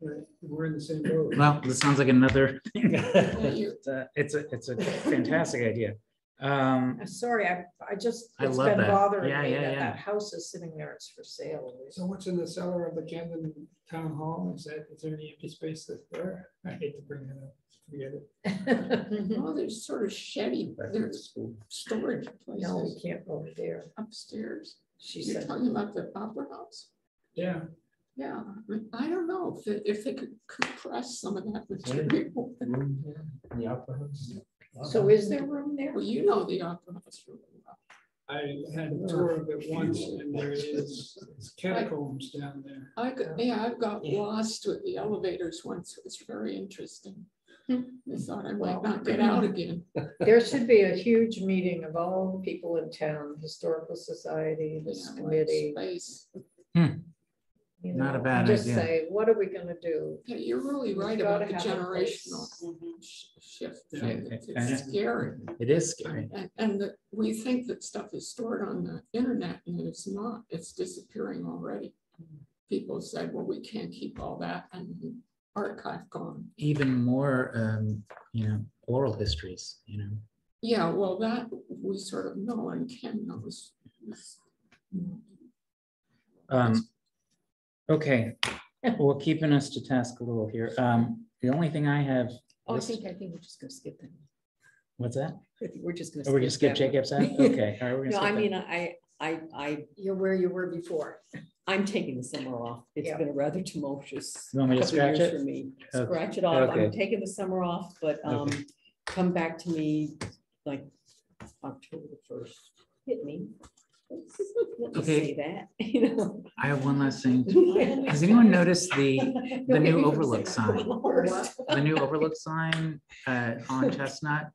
Right, we're in the same boat. Well, this sounds like another. Yeah, It's a, it's a, it's a fantastic idea. Um, I'm sorry, I, I just, I it's love been that. bothering Yeah, me yeah, that yeah. that house is sitting there, it's for sale. So what's in the cellar of the Camden Town Hall? Is that, is there any empty space that's there? I hate to bring that up. Forget it. Oh, there's sort of sheddy, there's storage No, we places can't go there, upstairs. she You're said. talking about the opera house? Yeah, Yeah, I don't know if, they- if they could compress some of that material. The opera house? So is there room there? Well, you know the opera house. really well. I had a tour of it once and there is catacombs down there. I got, yeah, I got lost with the elevators once. It was very interesting. Hmm. I thought I might not get out again. There should be a huge meeting of all the people in town, historical society, this Yeah, committee. Space. Hmm. You Not a know, bad Just idea. say, what are we gonna do? Yeah, you're really We've right gotta about the have a place. generational sh- shift. Yeah, It's I- I- it's scary. it is scary. And, and the- we think that stuff is stored on the internet and it's not, it's disappearing already. People said, well, we can't keep all that and the archive gone. Even more, um, you know, oral histories, you know. Yeah, well, that we sort of know and Ken knows. It's- Um, okay, well, keeping us to task a little here. Um, the only thing I have, Oh, I This- think, I think we're just gonna skip that. what's that? I think We're just gonna. Oh, we're gonna skip that one. Jacob's side? Okay. all right, we're gonna No, skip I that. mean, I, I, I, You're where you were before. I'm taking the summer off. It's Yeah. been a rather tumultuous. You want me to couple scratch years it? For me, Okay. scratch it off. I'm Okay. taking the summer off, but, um, Okay. come back to me like October the first. Hit me. Let me Okay. say that, you know. I have one last thing. Has anyone noticed the, the new overlook sign? The new overlook sign, uh, on Chestnut?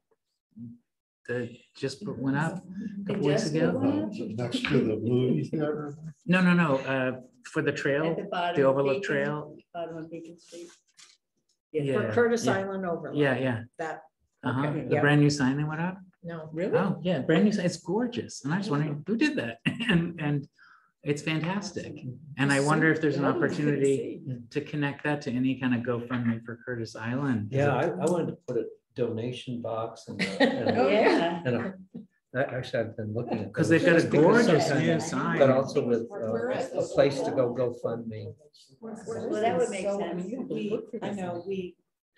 The, just went up a couple weeks just ago? went Next to the movie theater. No, no, no, uh, for the At trail, the bottom. the overlook Beacon- trail. Bottom of Beacon Street. For Yeah, Curtis yeah. Island overlook. Yeah, yeah, That, uh-huh, Okay. the Yeah. brand new sign they went up. No. Really? Oh, yeah, brand new, sign. it's gorgeous, and I was wondering, who did that? And, and it's fantastic. And I wonder if there's an Yeah, I couldn't opportunity to connect that to any kind of GoFundMe for Curtis Island. Yeah, I, I wanted to put a donation box and. a- and a- Oh, Yeah. And a- I- actually, I've been looking at because they've got a gorgeous sometimes- new sign. But also with uh, a place to go GoFundMe. Well, that would make So, sense. you have to We, I know, we,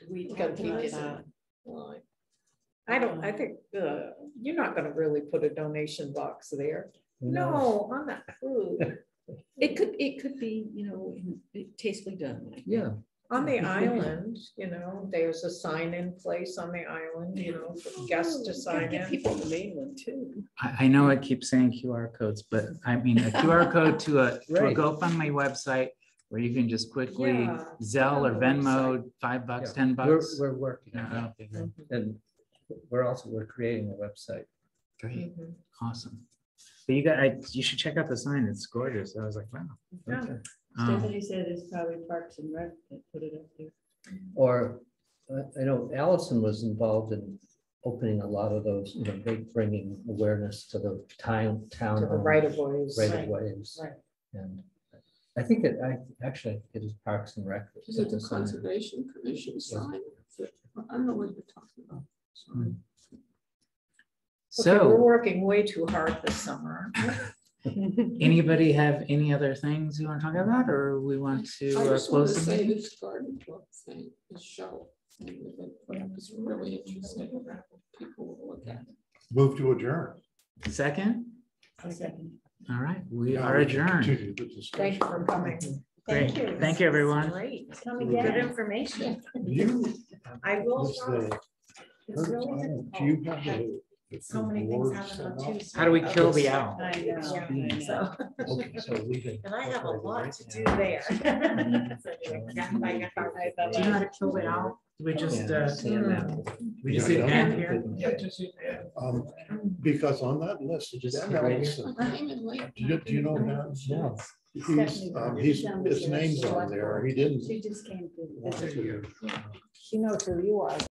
we gotta talked to keep it Liza. I don't, I think, uh, you're not gonna really put a donation box there. No, on that food, It could, it could be, you know, in- tastefully done. Yeah, on the island, you know, there's a sign in place on the island, you know, for guests to Gotta sign get in. People on the mainland too. I, I know I keep saying QR codes, but I mean, a QR code to a, to a Right. GoFundMe website where you can just quickly Yeah, Zelle or put it on the Venmo, five bucks, Yeah. ten we're, bucks. we're working on Yeah, that. okay. And we're also, we're creating a website. Great, Mhm. awesome. But you got, I, you should check out the sign. It's gorgeous. I was like, wow. Yeah. Okay. Um, Stephanie said it's probably Parks and Rec that put it up there. Or, uh, I know Allison was involved in opening a lot of those, you know, big bringing awareness to the town, town. To the right of ways. Right of ways. Right. And I think that I, actually, it is Parks and Rec. Is it put the the sign. conservation commission sign? Is I don't know what you're talking about. Sorry. Okay, we're working way too hard this summer. anybody have any other things you want to talk about, or we want to I uh, just want to close the say meeting? this garden club thing, this show, thing that they put up is really interesting. People will look at it. Move to adjourn. Second, second. all right, we Now are we adjourned. continue the discussion. Thank you for coming. Great, thank you, everyone. Great. Come Good information. You, I will. Is the- It's really do you have the? So many things happen on Tuesday. How do we kill the owl? I know, I know. So, Okay, so we can. and I have a lot to do there. Do you know how to kill the owl? We just, Yeah, uh, seeing that. we just Yeah, hit I end here. Yeah, just, yeah. Um, because on that list, Just Dan right here. Ellison, I came in late. do you, do you know Dan? No. He's, um, he's, his name's on there. He didn't. She just came to want visit. to- She knows who you are.